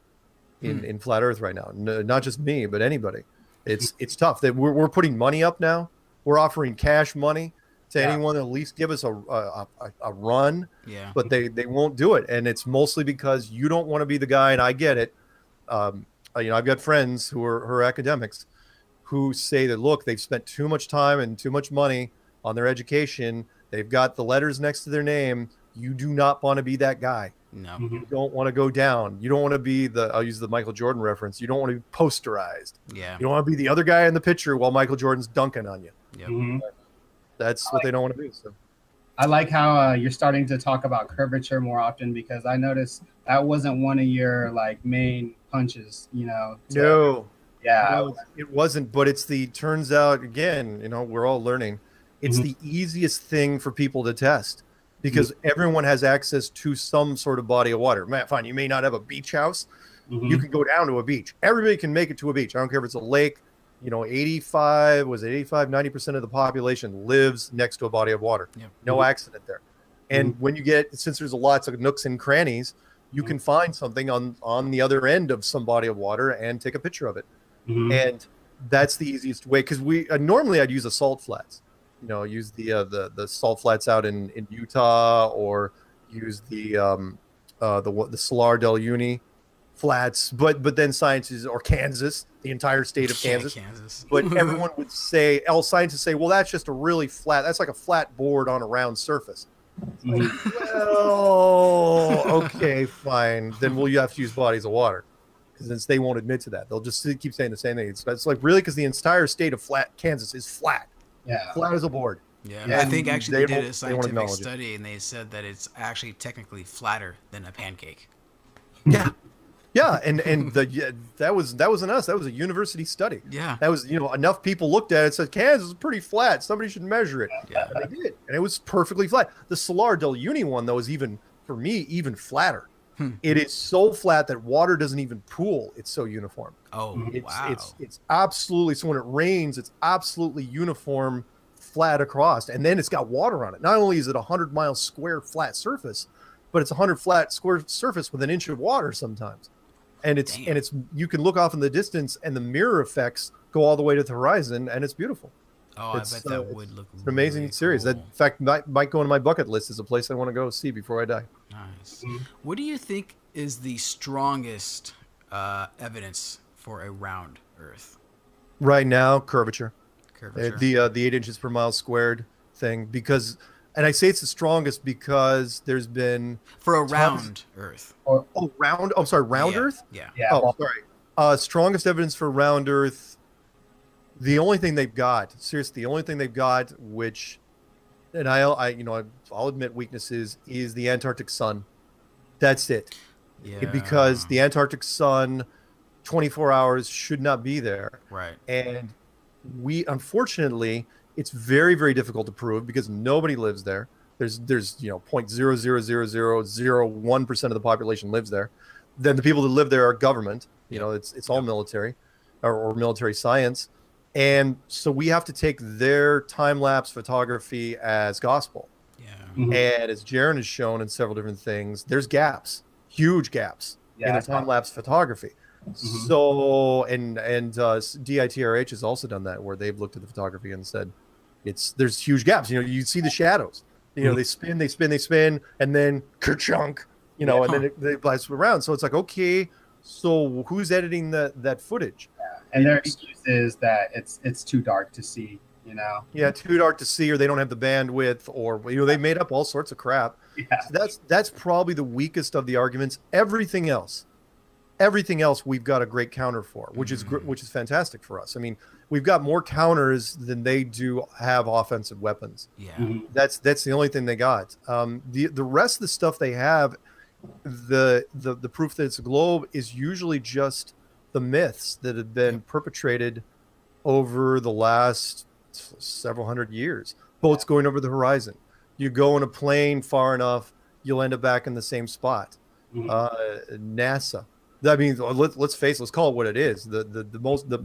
in, Hmm. in flat earth right now. N- not just me but anybody. It's it's tough. That we're, we're putting money up now we're offering cash money to Yeah. anyone to at least give us a, a, a, a run Yeah. but they they won't do it. And it's mostly because you don't want to be the guy and i get it. Um, uh, you know i've got friends who are, who are academics who say that look they've spent too much time and too much money on their education. They've got the letters next to their name. You do not want to be that guy No. You don't want to go down you don't want to be the i'll use the michael jordan reference you don't want to be posterized Yeah. you don't want to be the other guy in the picture while michael jordan's dunking on you Yep. Mhm. that's what they don't want to do so I like how uh, you're starting to talk about curvature more often because I noticed that wasn't one of your like main punches. You know. to- no Yeah. No, it wasn't, but it's the turns out again, you know, we're all learning. It's Mhm. the easiest thing for people to test because everyone has access to some sort of body of water. Man, fine, you may not have a beach house. Mhm. You can go down to a beach. Everybody can make it to a beach. I don't care if it's a lake. You know, 85 was it 85, 90% of the population lives next to a body of water. Yep. No accident there. And when you get since there's a lots of nooks and crannies, you can find something on on the other end of some body of water and take a picture of it and that's the easiest way because we uh, normally I'd use a salt flats, you know, use the uh, the the salt flats out in in Utah or use the um uh the the Salar de Uyuni flats, but but then scientists or Kansas, the entire state of *laughs* Yeah, Kansas. Kansas. But *laughs* everyone would say, all scientists say, well, that's just a really flat. That's like a flat board on a round surface. Mhm. Well, *laughs* okay, fine. Then we'll you have to use bodies of water because since they won't admit to that. They'll just keep saying the same thing. It's, it's like really because the entire state of flat Kansas is flat, Yeah. flat as a board. Yeah, Yeah, I think actually they they, did a scientific acknowledge it. study and they said that it's actually technically flatter than a pancake. Yeah, yeah, and and the yeah, that was that wasn't us. That was a university study. Yeah, That was you know enough people looked at it and said Kansas is pretty flat. Somebody should measure it. yeah, And they did, and it was perfectly flat. The Salar de Uyuni one though is even for me even flatter. Hmm. It is so flat that water doesn't even pool. It's so uniform. Oh It's wow. it's it's absolutely so when it rains, it's absolutely uniform, flat across, and then it's got water on it. Not only is it a hundred mile square flat surface, but it's a hundred flat square surface with an inch of water sometimes. And it's Damn. and it's you can look off in the distance, and the mirror effects go all the way to the horizon, and it's beautiful. Oh, It's, I bet that uh, it's- would look It's an amazing really series. That, in fact, might, might go on my bucket list as a place I want to go see before I die. Nice. Mhm. What do you think is the strongest uh, evidence for a round Earth Right now, curvature. Curvature? the uh, the eight inches per mile squared thing because and i say it's the strongest because there's been for a tons- round Earth. Or oh round i'm sorry round Yeah, earth Yeah. yeah, oh sorry uh strongest evidence for round earth the only thing they've got seriously the only thing they've got which and i i you know i'll admit weaknesses is the antarctic sun. That's it. Yeah. because the antarctic sun 24 hours should not be there. Right. and we unfortunately it's very very difficult to prove because nobody lives there. There's there's you know 0.0000001 percent of the population lives there. Then the people that live there are government. You know it's it's all military or, or military science and so we have to take their time lapse photography as gospel Yeah. Mhm. and as Jeran has shown in several different things there's gaps huge gaps in Yeah. the time lapse photography Mhm. so and and uh, DITRH has also done that where they've looked at the photography and said it's there's huge gaps. You know, you see the shadows. You know, Mhm. they spin, they spin, they spin, and then kerchunk. You know, and then it, they blast around. So it's like okay, so who's editing that that footage? And their excuse is that it's it's too dark to see. You know. Yeah, too dark to see, or they don't have the bandwidth, or you know, they made up all sorts of crap. Yeah. So that's that's probably the weakest of the arguments. Everything else, everything else, we've got a great counter for, which is gr- Mhm. which is fantastic for us. I mean, we've got more counters than they do have offensive weapons. Yeah. Mhm. That's that's the only thing they got. Um, the the rest of the stuff they have, the the the proof that it's a globe is usually just the myths that have been perpetrated over the last several hundred years. Boats going over the horizon. You go in a plane far enough, you'll end up back in the same spot. Mhm. Uh, NASA. I mean, let, let's face. it, Let's call it what it is. The the the most the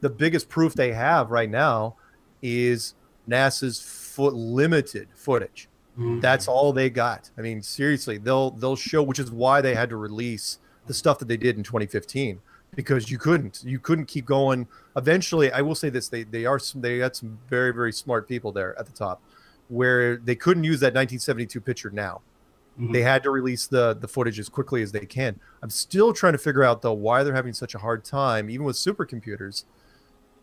the biggest proof they have right now is NASA's foot limited footage. Mhm. That's all they got. I mean, seriously, they'll they'll show, which is why they had to release the stuff that they did in 2015 because you couldn't you couldn't keep going. Eventually, I will say this: they they are some, they got some very very smart people there at the top, where they couldn't use that 1972 picture now. Mhm. They had to release the the footage as quickly as they can. I'm still trying to figure out though why they're having such a hard time, even with supercomputers,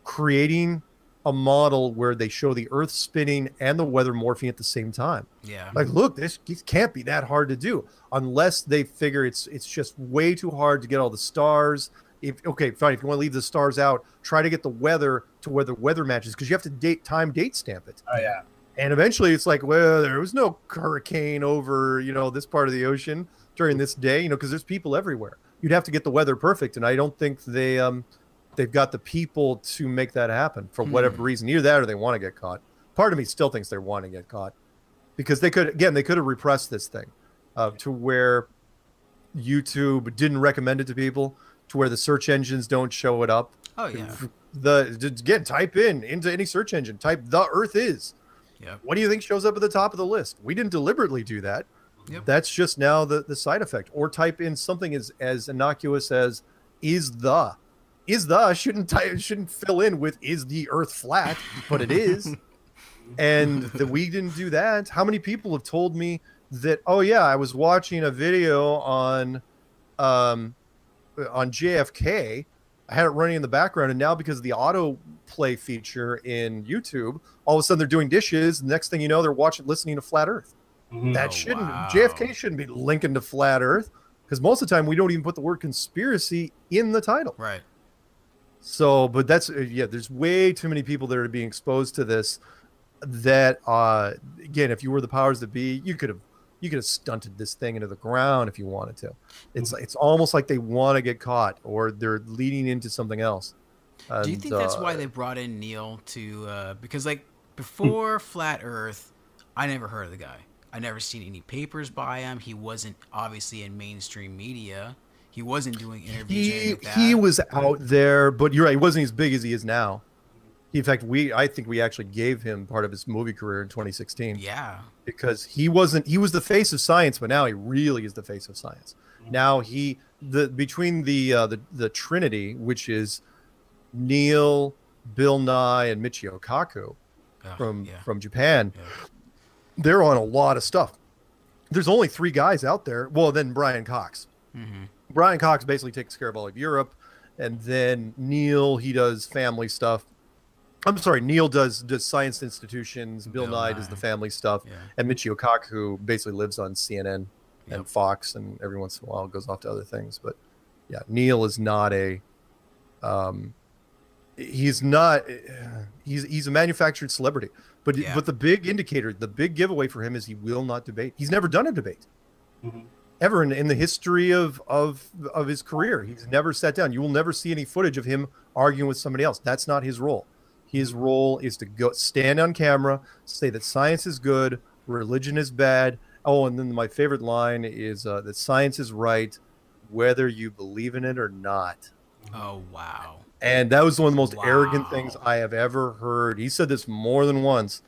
creating a model where they show the Earth spinning and the weather morphing at the same time. Yeah. Like, look, this this can't be that hard to do unless they figure it's it's just way too hard to get all the stars. If okay, fine, if you want to leave the stars out, try to get the weather to where the weather matches because you have to date time date stamp it. Oh yeah. And eventually it's like, well, there was no hurricane over, you know, this part of the ocean during this day, you know, because there's people everywhere. You'd have to get the weather perfect. And I don't think they um they've got the people to make that happen for whatever reason. Either that or they want to get caught. Part of me still thinks they want to get caught. Because they could again, they could have repressed this thing uh, to where YouTube didn't recommend it to people, to where the search engines don't show it up. Oh yeah. The again, type in into any search engine, type the earth is. Yeah. What do you think shows up at the top of the list? We didn't deliberately do that. Yep. That's just now the, the side effect. Or type in something as, as innocuous as is the. Is the *laughs* shouldn't type shouldn't fill in with is the earth flat, but it is. *laughs* and that we didn't do that. How many people have told me that, oh yeah, I was watching a video on um on JFK. I had it running in the background, and now because of the auto play feature in YouTube, all of a sudden they're doing dishes. The next thing you know, they're watching, listening to Flat Earth. Mhm. That shouldn't wow. JFK shouldn't be linking to Flat Earth because most of the time we don't even put the word conspiracy in the title. Right. So, but that's uh, yeah. There's way too many people that are being exposed to this. That uh, again, if you were the powers that be, you could have you could have stunted this thing into the ground if you wanted to. It's it's almost like they want to get caught or they're leading into something else. Do you And, think that's why uh, they brought in Neil to uh, because like before Flat Earth, I never heard of the guy. I never seen any papers by him. He wasn't obviously in mainstream media. He wasn't doing interviews. he like he was out there, but you're right. He wasn't as big as he is now. In fact, we I think we actually gave him part of his movie career in 2016 Yeah. because he wasn't he was the face of science, but now he really is the face of science. Now he the between the uh, the the Trinity, which is Neil, Bill Nye, and Michio Kaku, Ugh, from yeah. from Japan. Yeah. They're on a lot of stuff. There's only three guys out there. Well, then Brian Cox. Mm-hmm. Brian Cox basically takes care of all of Europe, and then Neil he does family stuff. I'm sorry, Neil does does science institutions. Bill, Bill Nye Nye. does the family stuff, Yeah. and Michio Kaku basically lives on CNN Yep. and Fox, and every once in a while goes off to other things. But yeah, Neil is not a. Um, he's not. He's he's a manufactured celebrity, but Yeah. but the big indicator, the big giveaway for him is he will not debate. He's never done a debate Mhm. ever in, in the history of of of his career. He's never sat down. You will never see any footage of him arguing with somebody else. That's not his role. His role is to go stand on camera, say that science is good, religion is bad. Oh, and then my favorite line is uh, that science is right, whether you believe in it or not. Oh wow. And that was one of the most arrogant things I have ever heard. He said this more than once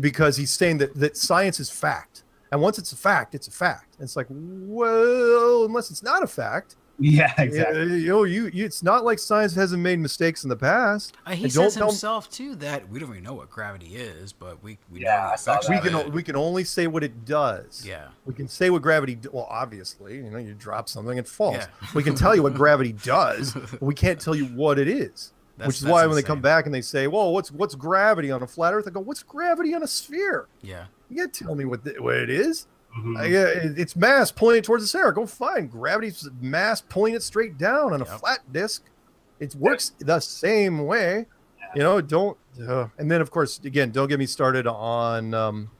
because he's saying that, that science is fact. And once it's a fact, it's a fact. And it's like, well, unless it's not a fact, Yeah, *laughs* yeah, exactly. you know, you, you it's not like science hasn't made mistakes in the past. Uh, he And don't says tell- himself too that we don't even know what gravity is, but we we Yeah, know the I saw effects that. We can it. we can only say what it does. yeah. We can say what gravity. Well, obviously, you know, you drop something, it falls. Yeah. We can tell you what *laughs* gravity does, but we can't tell you what it is. That's- which is that's why when they come back and they say, "Well, what's what's gravity on a flat Earth?" I go, "What's gravity on a sphere?" Yeah. You can't tell me what the, what it is. Mhm. Uh, yeah, it's mass pulling it towards the center. Go fine. Gravity's mass pulling it straight down on a Yep. flat disk. It works the same way. You know, don't. Uh, and then, of course, again, don't get me started on um,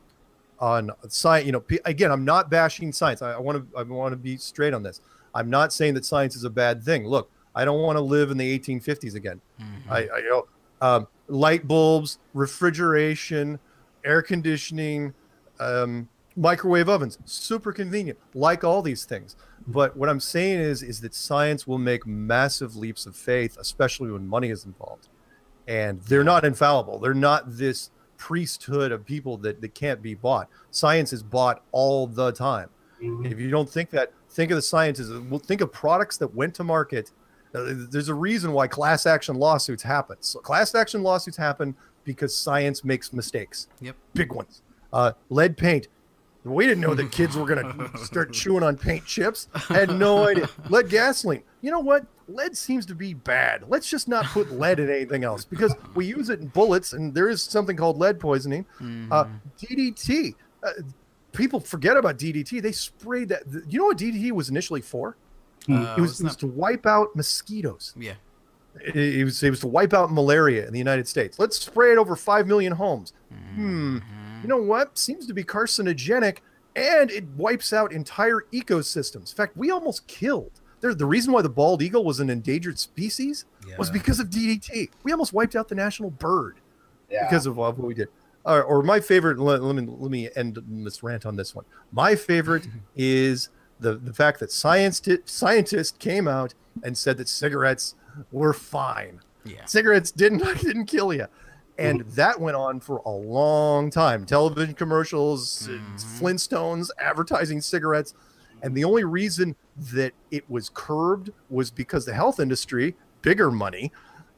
on science. You know, pe- again, I'm not bashing science. I want to I want to be straight on this. I'm not saying that science is a bad thing. Look, I don't want to live in the 1850s again. Mhm. I, I you know, um, light bulbs, refrigeration, air conditioning, um, microwave ovens, super convenient, like all these things. But what I'm saying is, is that science will make massive leaps of faith, especially when money is involved, and they're not infallible. They're not this priesthood of people that, that can't be bought. Science is bought all the time. Mhm. If you don't think that, think of the scientists. Well, think of products that went to market. Uh, There's a reason why class action lawsuits happen. So class action lawsuits happen because science makes mistakes. Yep. Big ones. Uh, lead paint. We didn't know that *laughs* kids were gonna start chewing on paint chips. Had no idea. Lead gasoline. You know what? Lead seems to be bad. Let's just not put lead in anything else because we use it in bullets, and there is something called lead poisoning. Uh, DDT. Uh, people forget about DDT. They sprayed that. You know what DDT was initially for? Uh, it was, it was to wipe out mosquitoes. yeah. It, it was it was to wipe out malaria in the United States. Let's spray it over five million homes. Hmm. You know what? Seems to be carcinogenic, and it wipes out entire ecosystems. In fact, we almost killed. There, the reason why the bald eagle was an endangered species was because of DDT. We almost wiped out the national bird Yeah. because of what we did. Or, or my favorite. Let, let me let me end this rant on this one. My favorite *laughs* is the the fact that science scientists came out and said that cigarettes were fine. Yeah. Cigarettes didn't *laughs* didn't kill you, and that went on for a long time. Television commercials, mm-hmm. Flintstones advertising cigarettes, and the only reason that it was curbed was because the health industry, bigger money,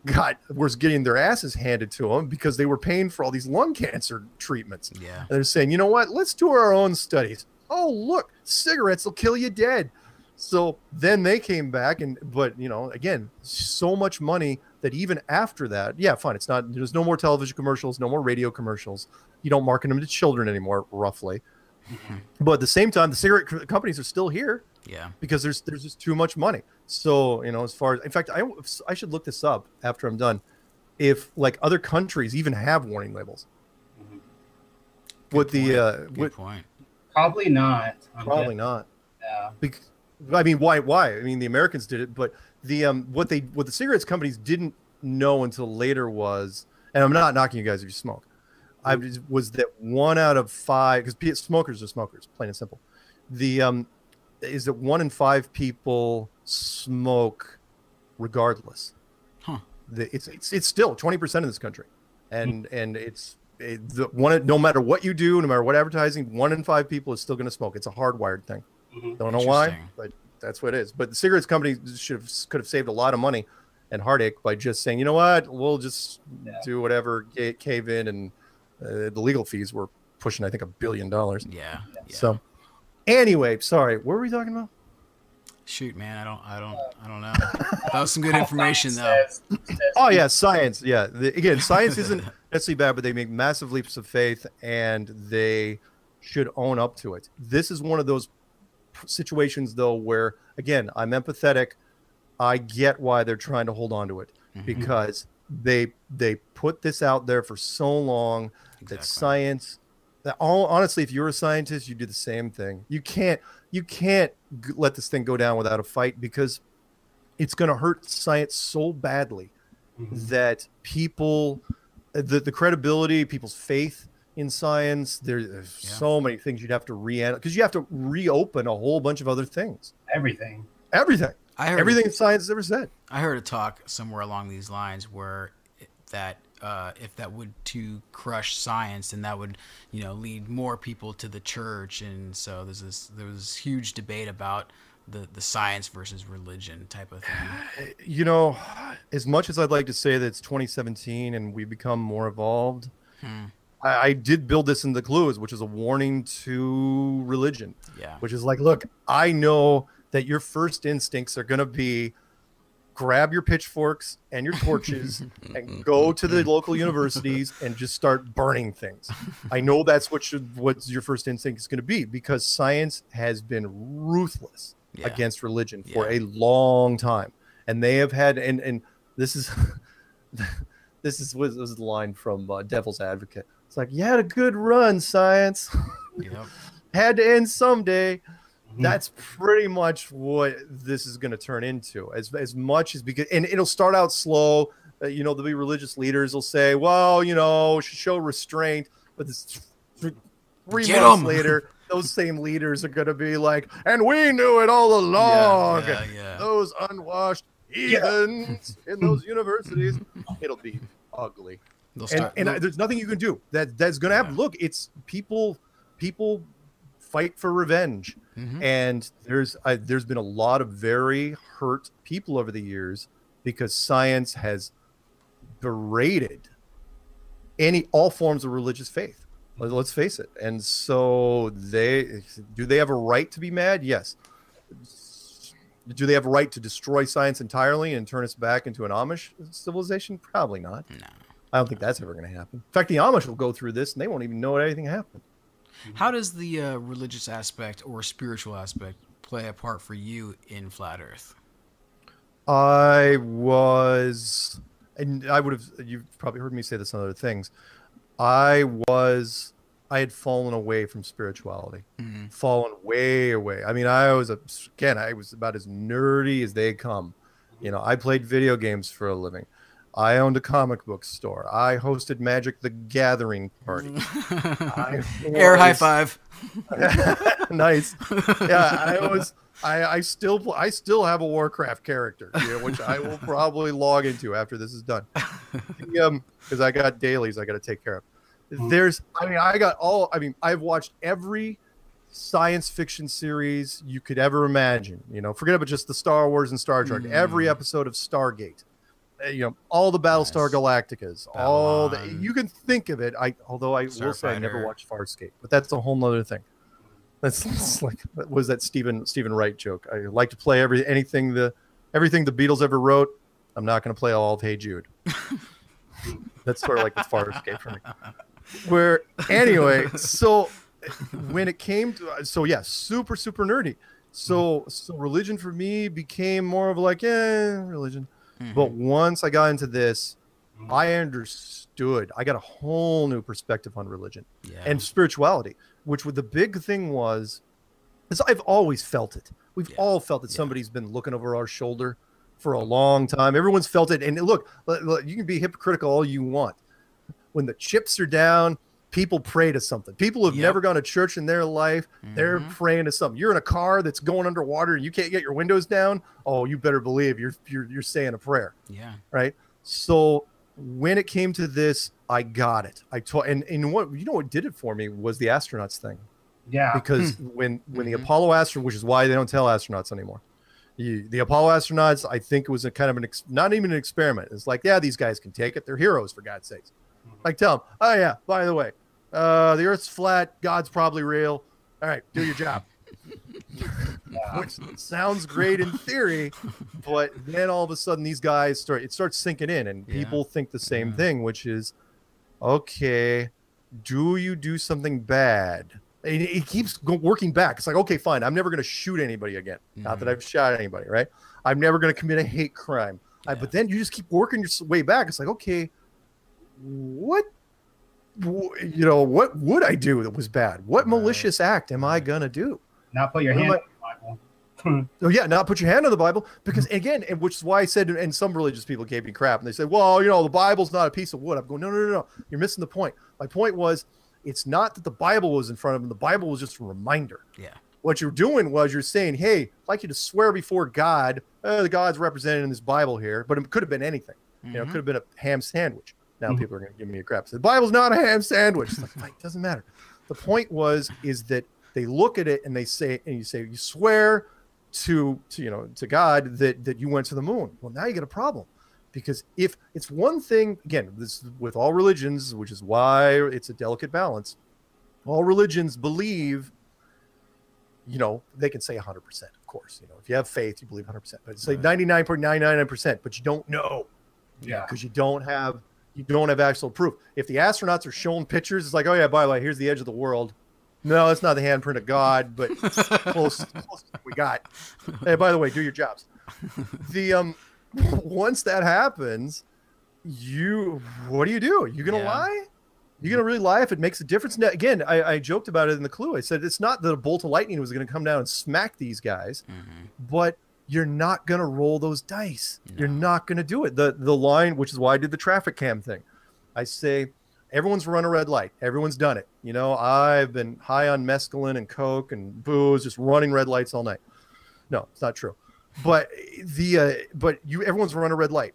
got was getting their asses handed to them because they were paying for all these lung cancer treatments. Yeah. And they're saying, you know what? Let's do our own studies. Oh, look, cigarettes will kill you dead. So then they came back, and but you know, again, so much money that even after that, yeah, fine. It's not. There's no more television commercials, no more radio commercials. You don't market them to children anymore, roughly. But at the same time, the cigarette companies are still here Yeah. because there's there's just too much money. So you know, as far as in fact, I I should look this up after I'm done. If like other countries even have warning labels. With the uh, Good with, point. Probably not. I'm probably guessing. not. Yeah. Bec- I mean, why? Why? I mean, the Americans did it, but the um, what they what the cigarettes companies didn't know until later was, and I'm not knocking you guys if you smoke. I was, was that one out of five because smokers are smokers, plain and simple. The um, is that one in five people smoke, regardless. Huh. The, it's it's it's still 20 percent in this country, and and it's it, the one no matter what you do, no matter what advertising, one in five people is still going to smoke. It's a hardwired thing. Mhm. Don't know why, but that's what it is. But the cigarettes company should have could have saved a lot of money and heartache by just saying, you know what, we'll just Yeah. do whatever, ca- cave in, and Uh, the legal fees were pushing, I think, a billion dollars. Yeah. yeah. So, anyway, sorry, what were we talking about? Shoot, man, I don't, I don't, I don't know. That was some good information, though. Says- *laughs* says- Oh yeah, science. Yeah, the, again, science isn't *laughs* necessarily bad, but they make massive leaps of faith, and they should own up to it. This is one of those situations, though, where again, I'm empathetic. I get why they're trying to hold on to it mm-hmm. because they they put this out there for so long that science. That all honestly, if you're a scientist, you do the same thing. You can't you can't g- let this thing go down without a fight because it's going to hurt science so badly mm-hmm. that people the, the credibility people's faith in science there- there's Yeah. so many things you'd have to re because you have to reopen a whole bunch of other things everything. everything I heard everything science has ever said I heard a talk somewhere along these lines where that uh, if that would to crush science, then that would you know lead more people to the church, and so there's this there was this huge debate about the the science versus religion type of thing. *sighs* you know as much as i'd like to say that it's 2017 and we've become more evolved Hmm. I, I did build this in the clues which is a warning to religion Yeah, which is like, look, I know that your first instincts are going to be grab your pitchforks and your torches *laughs* and go to the local universities and just start burning things. I know that's what should what your first instinct is going to be because science has been ruthless Yeah. against religion for Yeah. a long time, and they have had and and this is. *laughs* This is was, was the line from uh, Devil's Advocate. It's like, you had a good run, science. yep. *laughs* had to end someday. Mhm. That's pretty much what this is going to turn into. As as much as because and it'll start out slow. Uh, you know, there'll be religious leaders will say, "Well, you know, show restraint," but this three Get months 'em. later, *laughs* those same leaders are going to be like, "And we knew it all along." yeah, yeah. Those unwashed heathens in those *laughs* universities. It'll be ugly and, and they'll- there's nothing you can do. That that's going to happen. Yeah. look it's people people fight for revenge. Mhm. and there's I, there's been a lot of very hurt people over the years because science has berated any all forms of religious faith. Let- let's face it. And so they do they have a right to be mad? Yes. Do they have a right to destroy science entirely and turn us back into an amish civilization? Probably not. No. I don't think that's ever going to happen. In fact, the Amish will go through this and they won't even know anything happened. How does the uh, religious aspect or spiritual aspect play a part for you in flat Earth? I was, and I would have, you've probably heard me say this on other things. I was, I had fallen away from spirituality, Mhm. fallen way away. I mean, I was, a, again, I was about as nerdy as they come. You know, I played video games for a living. I owned a comic book store. I hosted Magic the Gathering party. *laughs* I *laughs* Air high five. *laughs* nice. Yeah, I was. I, I still I still have a Warcraft character, you know, which I will probably log into after this is done. Um, because I got dailies I got to take care of. There's, I mean, I got all. I mean, I've watched every science fiction series you could ever imagine. You know, forget about just the Star Wars and Star Trek. Every episode of Stargate. Uh, You know, all the Battlestar Nice. Galacticas, all the you can think of it. I although I will say I never watched Farscape, but that's a whole nother thing. That's, that's like what was that Steven Steven Wright joke? I like to play every anything the everything the Beatles ever wrote. I'm not going to play all of Hey Jude. *laughs* that's sort of like the Farscape for me. Where anyway, so when it came to so yeah, super super nerdy. So so religion for me became more of like eh, religion. Mm-hmm. But once I got into this, I understood. I got a whole new perspective on religion Yeah. and spirituality, which the big thing was, is I've always felt it. We've Yeah. all felt that Yeah. somebody's been looking over our shoulder for a long time. Everyone's felt it. And look, look, you can be hypocritical all you want. When the chips are down, people pray to something. People who've Yep. never gone to church in their life, they're Mhm. praying to something. You're in a car that's going underwater and you can't get your windows down. Oh, you better believe you're you're, you're saying a prayer yeah. right? So when it came to this, I got it. I told, and and what you know what did it for me was the astronauts thing Yeah. because when when the Mhm. Apollo astronaut, which is why they don't tell astronauts anymore. You, the Apollo astronauts, I think it was a kind of an ex, not even an experiment. It's like, yeah, these guys can take it. They're heroes for God's sakes. Like tell them, oh yeah, by the way, uh, the Earth's flat. God's probably real. All right, do your job. Yeah. *laughs* Which sounds great in theory, but then all of a sudden these guys start. It starts sinking in, and Yeah. people think the same Yeah. thing, which is, okay, do you do something bad? And it, keeps working back. It's like, okay, fine. I'm never going to shoot anybody again. Not that Mhm. I've shot anybody, right? I'm never going to commit a hate crime. I, but then you just keep working your way back. It's like, okay, what, wh- you know, what would I do that was bad? What malicious act am I going to do? Not put your What hand I- in the Bible. *laughs* Oh yeah, not put your hand on the Bible because again, and which is why I said, and some religious people gave me crap, and they said, well, you know, the Bible's not a piece of wood. I'm going, no, no, no, no, you're missing the point. My point was, it's not that the Bible was in front of him. The Bible was just a reminder. Yeah. What you're doing was you're saying, hey, I'd like you to swear before God. Uh, the God's represented in this Bible here, but it could have been anything. You know, it Mhm. could have been a ham sandwich. Now Mhm. people are going to give me a crap. Say, the Bible's not a ham sandwich. It's like, *laughs* "Fine, it doesn't matter. The point was is that they look at it and they say, and you say, you swear to, to you know, to God that that you went to the moon. Well, now you get a problem, because if it's one thing, again, this with all religions, which is why it's a delicate balance. All religions believe, you know, they can say 100%, of course. You know, if you have faith, you believe 100%, but say Right. 99.999%, but you don't know Yeah. because you don't have you don't have actual proof. If the astronauts are shown pictures, it's like, oh yeah, by the way, here's the edge of the world. No, it's not the handprint of God, but *laughs* close, close we got. Hey, by the way, do your jobs. The um, *laughs* once that happens, you what do you do? You gonna Yeah. lie? You gonna really lie if it makes a difference? Now, again, I, I joked about it in the clue. I said it's not that a bolt of lightning was gonna come down and smack these guys Mhm. but you're not going to roll those dice. You're not going to do it. The the line, which is why I did the traffic cam thing. I say everyone's run a red light. Everyone's done it. You know, I've been high on mescaline and coke and booze, just running red lights all night. No, it's not true. But the uh, but you everyone's run a red light.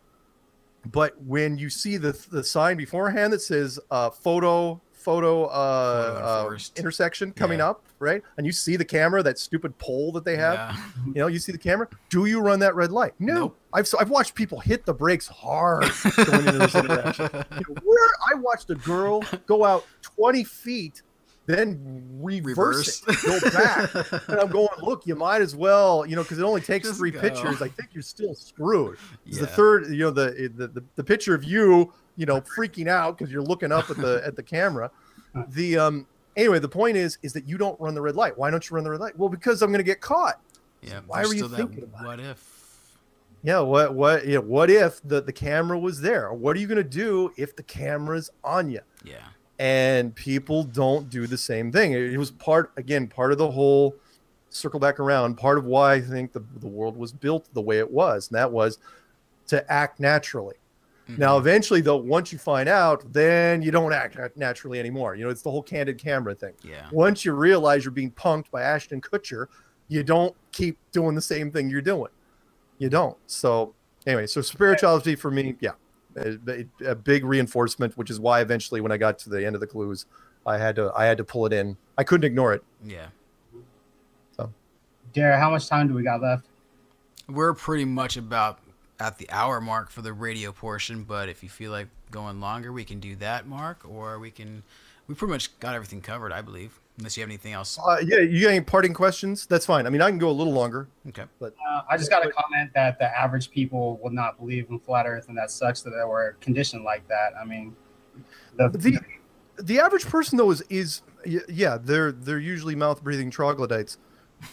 But when you see the the sign beforehand that says uh, photo photo, uh, uh, intersection coming Yeah. up, right? And you see the camera, that stupid pole that they have. Yeah. *laughs* You know, you see the camera. Do you run that red light? No. Nope. I've so I've watched people hit the brakes hard *laughs* going into this interaction. You know, where I watched a girl go out 20 feet, then reverse, it, go back, and I'm going, look, you might as well, you know, because it only takes Just three go. pictures. I think you're still screwed. It's The third, you know, the, the, the picture of you, you know, freaking out because you're looking up at the *laughs* at the camera. The um anyway, the point is is that you don't run the red light. Why don't you run the red light? Well, because I'm going to get caught. Yeah. Why there's were you still that thinking about it? What if? Yeah, what what yeah, what if the the camera was there? What are you going to do if the camera's on you? Yeah. And people don't do the same thing. It, it was part again, part of the whole circle back around, part of why I think the the world was built the way it was, and that was to act naturally. Now, Mhm. eventually, though, once you find out, then you don't act naturally anymore. You know, it's the whole candid camera thing. Yeah. Once you realize you're being punked by Ashton Kutcher, you don't keep doing the same thing you're doing. You don't. So, anyway, so spirituality for me, yeah, a, a- a big reinforcement, which is why eventually, when I got to the end of the clues, I had to I had to pull it in. I couldn't ignore it. Yeah. So, Dara, how much time do we got left? We're pretty much about at the hour mark for the radio portion, but if you feel like going longer, we can do that mark, or we can. We pretty much got everything covered, I believe. Unless you have anything else. Uh, yeah, you got any parting questions? That's fine. I mean, I can go a little longer, Okay. but Uh, I just got a comment that the average people will not believe in flat Earth, and that sucks that they were conditioned like that. I mean, the, the the average person though is is yeah they're they're usually mouth breathing troglodytes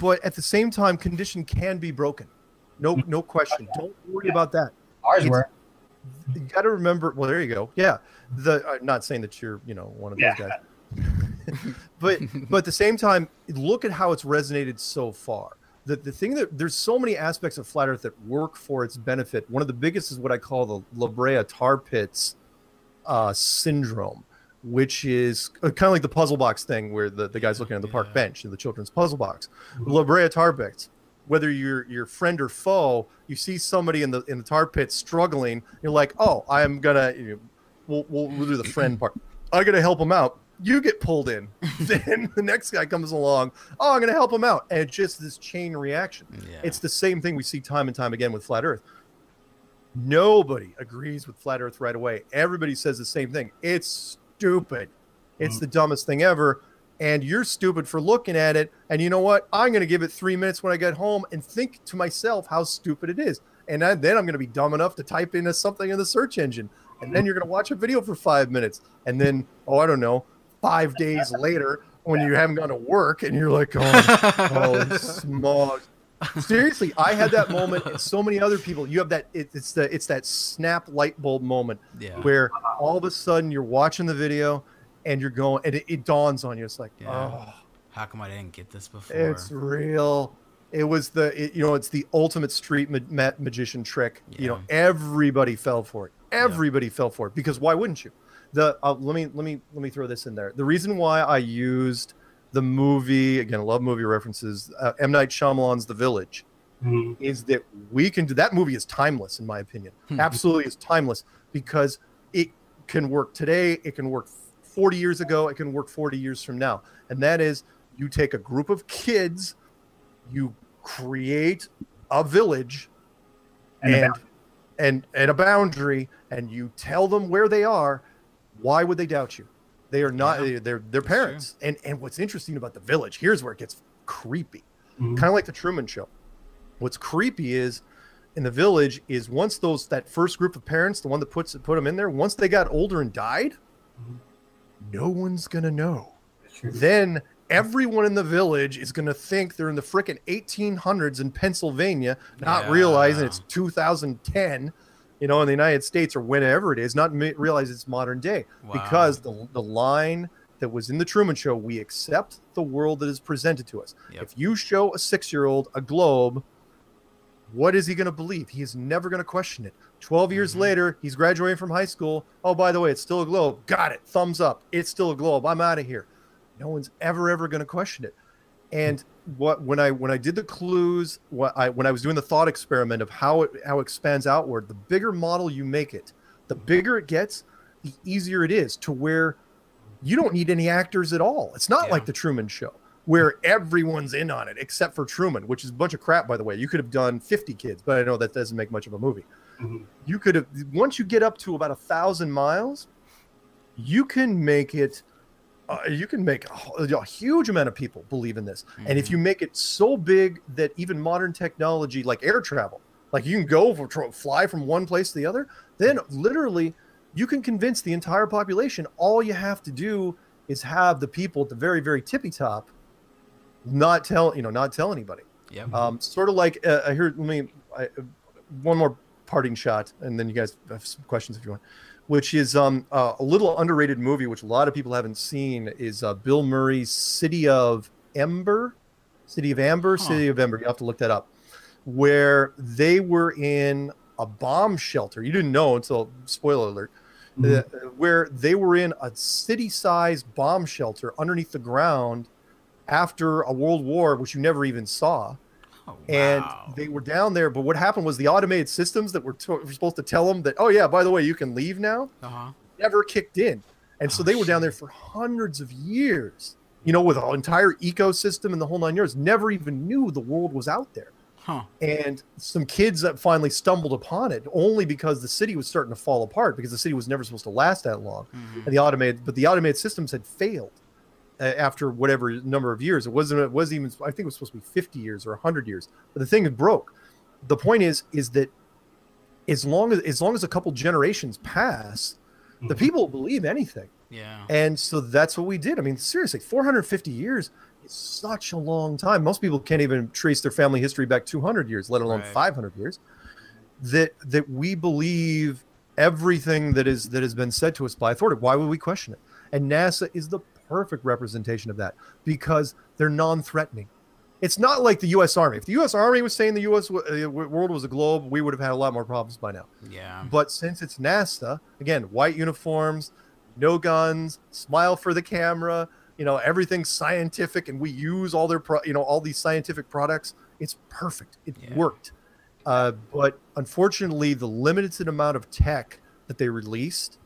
but at the same time condition can be broken no no question. Don't worry about that. Ours it's- were. you got to remember well there you go. Yeah. The uh, not saying that you're you know one of those Yeah. guys. *laughs* But but at the same time look at how it's resonated so far. The, the thing that there's so many aspects of flat earth that work for its benefit. One of the biggest is what i call the la brea tar pits uh, syndrome which is kind of like the puzzle box thing where the, the guy's looking at the park Yeah. bench in the children's puzzle box. La brea tar pits whether you're your friend or foe you see somebody in the in the tar pit struggling you're like oh i'm gonna you know, we'll, we'll, we'll do the friend part i'm gonna help him out you get pulled in *laughs* then the next guy comes along oh i'm gonna help him out and it's just this chain reaction Yeah. it's the same thing we see time and time again with flat earth Nobody agrees with flat Earth right away. Everybody says the same thing. It's stupid. It's mm. the dumbest thing ever. And you're stupid for looking at it. And you know what? I'm going to give it three minutes when I get home and think to myself how stupid it is. And I, then I'm going to be dumb enough to type in something in the search engine. And then you're going to watch a video for five minutes. And then, oh, I don't know, five days later, when you haven't gone to work and you're like, oh, holy *laughs* smokes. Seriously, I had that moment, and so many other people. You have that. It, it's the it's that snap light bulb moment Yeah. where all of a sudden you're watching the video and you're going, and it, it dawns on you. It's like, Yeah. oh, How come I didn't get this before? it's real. It was the, it, you know, it's the ultimate street ma- ma- magician trick. You know, everybody fell for it. Everybody fell for it because why wouldn't you? The uh, let me let me let me throw this in there. The reason why I used the movie again, I love movie references. Uh, M Night Shyamalan's The Village Mhm. is that we can do that movie is timeless in my opinion. Absolutely is timeless because it can work today, it can work 40 years ago, it can work 40 years from now. And that is you take a group of kids, you create a village And a and and and a boundary and you tell them where they are, why would they doubt you? They are not Yeah, they're true. parents. And and what's interesting about the village, here's where it gets creepy. Mhm. Kind of like the Truman show. What's creepy is in the village is once those that first group of parents, the one that puts put them in there, once they got older and died, no one's gonna know. Then everyone in the village is gonna think they're in the frickin' 1800s in Pennsylvania, not realizing it's 2010, you know, in the United States or whenever it is, not ma- realize it's modern day because the the line that was in the Truman Show, we accept the world that is presented to us. Yep. If you show a six year old a globe, what is he going to believe? He is never going to question it. 12 years Mhm. later, he's graduating from high school. Oh, by the way, it's still a globe. Got it. Thumbs up. It's still a globe. I'm out of here. No one's ever, ever going to question it. And what when I when I did the clues, what I when I was doing the thought experiment of how it how it expands outward, the bigger model you make it, the bigger it gets, the easier it is to where you don't need any actors at all. It's not Yeah. like the Truman Show where everyone's in on it except for Truman, which is a bunch of crap, by the way. You could have done 50 kids, but I know that doesn't make much of a movie. Mhm. You could have, once you get up to about a thousand miles, you can make it, uh, you can make a, a huge amount of people believe in this. And if you make it so big that even modern technology, like air travel, like you can go for, fly from one place to the other, then literally you can convince the entire population. All you have to do is have the people at the very, very tippy top not tell, you know, not tell anybody. Yeah. Um, sort of like uh, I heard. Let me I, one more parting shot, and then you guys have some questions if you want. Which is um, uh, a little underrated movie, which a lot of people haven't seen, is uh, Bill Murray's City of Ember, City of Amber, Huh. City of Ember. You have to look that up. Where they were in a bomb shelter. You didn't know until spoiler alert. Mhm. uh, where they were in a city-sized bomb shelter underneath the ground after a world war, which you never even saw oh, and they were down there. But what happened was the automated systems that were, to- were supposed to tell them that, oh yeah, by the way, you can leave now, uh-huh. never kicked in, and so Oh, they were down there for hundreds of years. You know, with an entire ecosystem and the whole nine yards, never even knew the world was out there. Huh. And some kids that finally stumbled upon it only because the city was starting to fall apart because the city was never supposed to last that long. Mhm. And the automated, but the automated systems had failed after whatever number of years. It wasn't. It wasn't even. I think it was supposed to be fifty years or hundred years. But the thing had broke. The point is, is that as long as as long as a couple generations pass, the Mhm. people believe anything. Yeah. And so that's what we did. I mean, seriously, 450 years is such a long time. Most people can't even trace their family history back 200 years, let alone Right. 500 years. That that we believe everything that is that has been said to us by authority. Why would we question it? And NASA is the perfect representation of that because they're non-threatening. It's not like the U.S. Army. If the U.S. Army was saying the U.S. uh, world was a globe, we would have had a lot more problems by now. Yeah. But since it's NASA, again, white uniforms, no guns, smile for the camera, you know, everything's scientific, and we use all their, pro- you know, all these scientific products. It's perfect. It Yeah. worked. Uh, but unfortunately, the limited amount of tech that they released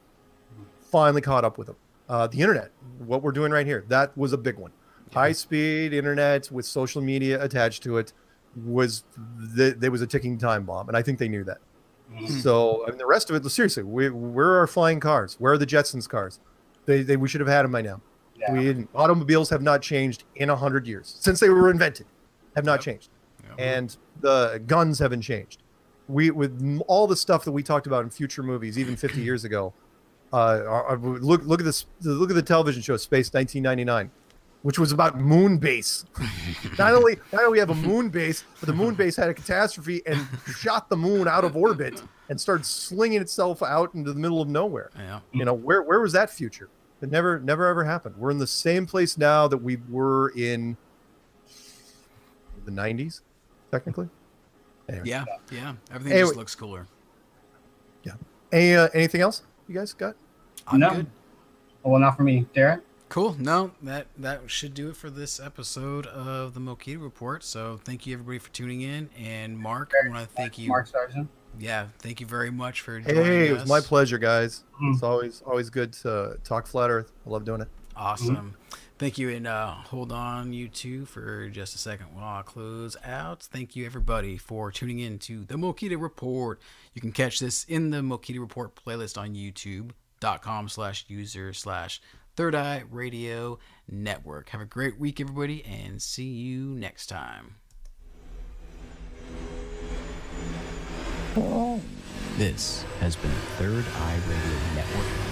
finally caught up with them. Uh, the internet, what we're doing right here, that was a big one. High speed internet with social media attached to it was the, there was a ticking time bomb, and I think they knew that. Mm-hmm. So I mean, the rest of it, seriously, we, where are flying cars? Where are the Jetsons cars? They, they we should have had them by now. Yeah. We didn't. Automobiles have not changed in a hundred years since they were invented. Have not Yep. changed, Yep. and the guns haven't changed. We with all the stuff that we talked about in future movies, even 50 *clears throat* years ago. Uh, are- look look at this. Look at the television show Space 1999, which was about moon base. *laughs* not only not only we have a moon base, but the moon base had a catastrophe and shot the moon out of orbit and started slinging itself out into the middle of nowhere. Yeah. You know, where where was that future? It never never ever happened. We're in the same place now that we were in the 90s, technically. Anyway. Yeah. Yeah. Everything Anyway. just looks cooler. Yeah. Any, uh, anything else you guys got? I'm No. good. Well, not for me, Derek. Cool. No, that that should do it for this episode of the Mokita Report. So thank you everybody for tuning in. And Mark, I want to thank you. Mark Sargent. Yeah, thank you very much for joining Hey, it us. was my pleasure, guys. Mm. It's always always good to talk flat Earth. I love doing it. Awesome. Thank you. And uh, hold on, you two, for just a second while I close out. Thank you, everybody, for tuning in to the Mokita Report. You can catch this in the Mokita Report playlist on youtube.com slash user slash Third Eye Radio Network. Have a great week, everybody, and see you next time. This has been Third Eye Radio Network